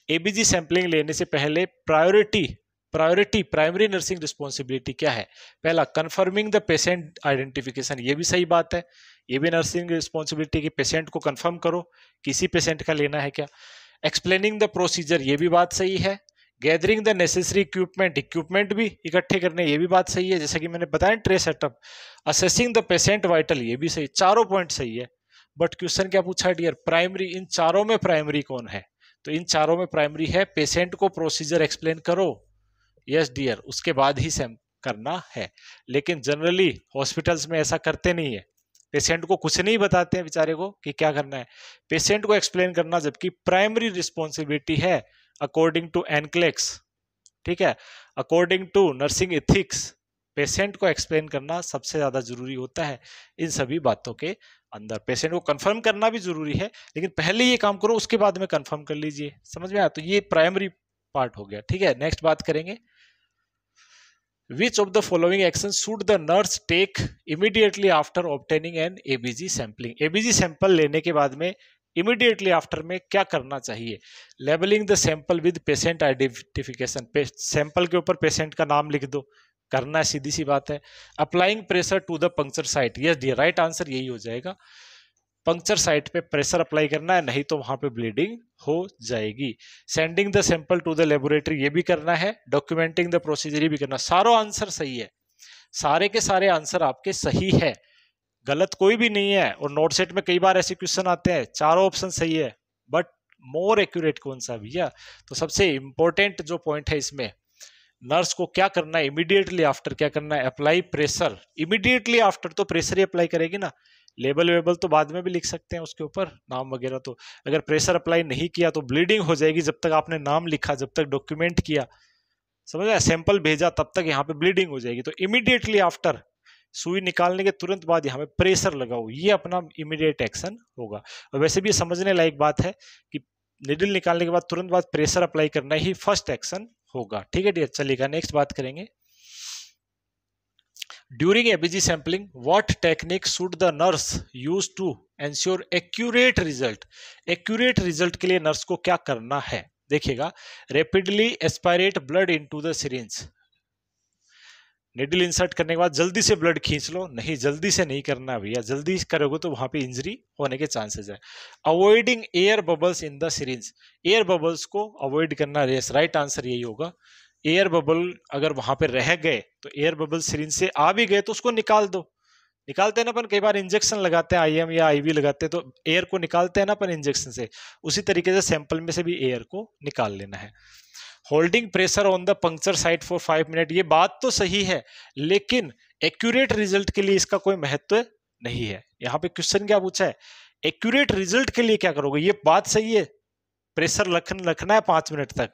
ABG sampling लेने से पहले priority priority primary nursing responsibility क्या है? पहला कन्फर्मिंग द पेशेंट आइडेंटिफिकेशन ये भी सही बात है। ये भी नर्सिंग रिस्पॉन्सिबिलिटी की पेशेंट को कन्फर्म करो, किसी पेशेंट का लेना है क्या? एक्सप्लेनिंग द प्रोसीजर ये भी बात सही है। Gathering the necessary equipment equipment भी इकट्ठे करने, ये भी बात सही है, जैसा कि मैंने बताया tray setup, assessing the patient vital, ये भी सही, चारों पॉइंट सही है, बट क्वेश्चन क्या पूछा, डियर? प्राइमरी, इन चारों में प्राइमरी कौन है? तो इन चारों में प्राइमरी है, पेशेंट को प्रोसीजर एक्सप्लेन करो। यस, डियर, उसके बाद ही सेम करना है, लेकिन जनरली हॉस्पिटल्स में ऐसा करते नहीं है। पेशेंट को कुछ नहीं बताते हैं बेचारे को कि क्या करना है। पेशेंट को एक्सप्लेन करना, जबकि प्राइमरी रिस्पॉन्सिबिलिटी है अकॉर्डिंग टू एनक्लेक्स ठीक है? According to nursing ethics patient को एक्सप्लेन करना सबसे ज़्यादा ज़रूरी होता है इन सभी बातों के अंदर। पेशेंट को कंफर्म करना भी ज़रूरी है, लेकिन पहले ये काम करो, उसके बाद में कंफर्म कर लीजिए। समझ में आया? तो ये प्राइमरी पार्ट हो गया, ठीक है? नेक्स्ट बात करेंगे। Which of the following action should the nurse take immediately after obtaining an ABG sampling ABG sample लेने के बाद में इमीडिएटली आफ्टर में क्या करना चाहिए? Labeling the sample with patient identification sample के ऊपर पेशेंट का नाम लिख दो। करना सीधी सी बात है। Applying pressure to the puncture site yes the right answer यही हो जाएगा। पंक्चर साइट पे प्रेशर अप्लाई करना है, नहीं तो वहाँ पे ब्लीडिंग हो जाएगी। Sending the sample to the laboratory ये भी करना है। डॉक्यूमेंटिंग द प्रोसीजर ये भी करना सारो आंसर सही है। सारे के सारे आंसर आपके सही है। गलत कोई भी नहीं है और नोट सेट में कई बार ऐसे क्वेश्चन आते हैं, चारों ऑप्शन सही है बट मोर एक्यूरेट कौन सा भैया? तो सबसे इंपॉर्टेंट जो पॉइंट है इसमें नर्स को क्या करना है? इमीडिएटली आफ्टर क्या करना है? अप्लाई प्रेशर इमीडिएटली आफ्टर तो प्रेशर ही अप्लाई करेगी ना? लेबल वेबल तो बाद में भी लिख सकते हैं उसके ऊपर, नाम वगैरह तो। अगर प्रेशर अप्लाई नहीं किया तो ब्लीडिंग हो जाएगी जब तक आपने नाम लिखा, जब तक डॉक्यूमेंट किया। समझ? आया सैंपल भेजा, तब तक यहाँ पे ब्लीडिंग हो जाएगी। तो इमीडिएटली आफ्टर सुई निकालने के तुरंत बाद यहाँ पे प्रेशर लगाओ, ये अपना इमीडिएट एक्शन होगा। और वैसे भी समझने लायक बात है कि निडल निकालने के बाद तुरंत बाद प्रेशर अप्लाई करना ही फ़र्स्ट एक्शन होगा। ठीक है डियर चलिएगा नेक्स्ट बात करेंगे। During ABG sampling what technique should the nurse use to ensure accurate result accurate result के लिए नर्स को क्या करना है? देखिएगा। Rapidly aspirate blood into the syringe needle insert करने के बाद जल्दी से ब्लड खींच लो। नहीं, जल्दी से नहीं करना भैया। जल्दी करोगे तो वहाँ पे इंजरी होने के चांसेस है। Avoiding air bubbles in the syringe air bubbles को अवॉइड करना रेस राइट आंसर यही होगा। एयर बबल अगर वहाँ पे रह गए तो एयर बबल सिरिंज से आ भी गए तो उसको निकाल दो। निकालते हैं ना अपन, कई बार इंजेक्शन लगाते हैं आईएम या आईवी लगाते हैं तो एयर को निकालते हैं ना अपन इंजेक्शन से। उसी तरीके से सैंपल में से भी एयर को निकाल लेना है। Holding pressure on the puncture site for five minute, ये बात तो सही है, लेकिन एक्यूरेट रिज़ल्ट के लिए इसका कोई महत्व नहीं है। यहाँ पे क्वेश्चन क्या पूछा है? एक्यूरेट रिज़ल्ट के लिए क्या करोगे? ये बात सही है, प्रेशर रखन रखना है पाँच मिनट तक,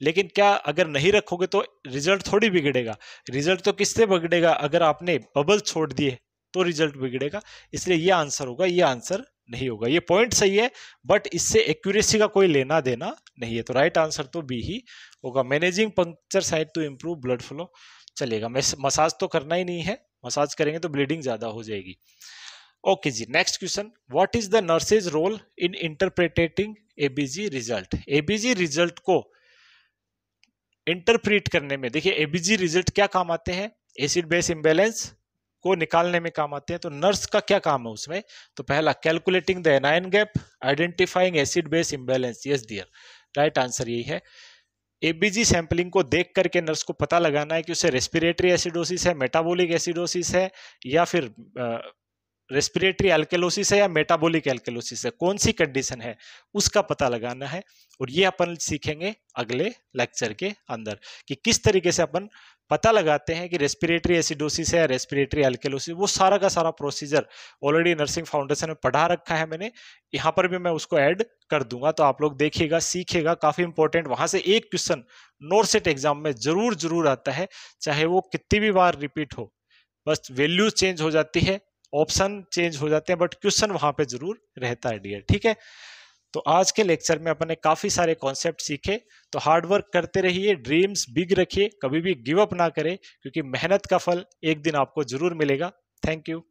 लेकिन क्या अगर नहीं रखोगे तो रिज़ल्ट थोड़ी बिगड़ेगा। रिज़ल्ट तो किससे बिगड़ेगा? अगर आपने बबल छोड़ दिए तो रिज़ल्ट बिगड़ेगा। इसलिए ये आंसर होगा, ये आंसर नहीं होगा। ये पॉइंट सही है बट इससे एक्यूरेसी का कोई लेना देना नहीं है। तो राइट आंसर तो बी ही होगा। Managing puncture side to improve blood flow चलेगा। मसाज तो करना ही नहीं है। मसाज करेंगे तो ब्लीडिंग ज़्यादा हो जाएगी। Okay ji next question what is the nurses role in interpreting ABG result ABG result को इंटरप्रीट करने में, देखिए एबीजी रिज़ल्ट क्या काम आते हैं? एसिड बेस इम्बेलेंस को निकालने में काम आते हैं तो नर्स का क्या काम है उसमें? तो पहला calculating the anion gap identifying acid base imbalance yes dear right answer यही है. एबीजी सैंपलिंग को देख करके नर्स को पता लगाना है कि उसे रेस्पिरेटरी एसिडोसिस है मेटाबॉलिक एसिडोसिस है, या फिर रेस्पिरेटरी एल्केलोसिस है या मेटाबॉलिक एल्केलोसिस है, कौन सी कंडीशन है, उसका पता लगाना है और ये अपन सीखेंगे अगले लेक्चर के अंदर कि किस तरीके से अपन पता लगाते हैं कि रेस्पिरेटरी एसिडोसिस है रेस्पिरेटरी एल्केलोसिस वो सारा का सारा प्रोसीजर ऑलरेडी नर्सिंग फाउंडेशन में पढ़ा रखा है मैंने। यहाँ पर भी मैं उसको ऐड कर दूँगा तो आप लोग देखिएगा सीखिएगा काफ़ी इंपॉर्टेंट वहाँ से एक क्वेश्चन नोरसेट एग्ज़ाम में ज़रूर ज़रूर आता है, चाहे वो कितनी भी बार रिपीट हो। बस वैल्यूज़ चेंज हो जाती है ऑप्शन चेंज हो जाते हैं, बट क्वेश्चन वहाँ पे ज़रूर रहता है डियर ठीक है? तो आज के लेक्चर में अपने काफ़ी सारे कॉन्सेप्ट सीखे तो हार्डवर्क करते रहिए ड्रीम्स बिग रखिए, कभी भी गिव अप ना करें, क्योंकि मेहनत का फल एक दिन आपको ज़रूर मिलेगा। Thank you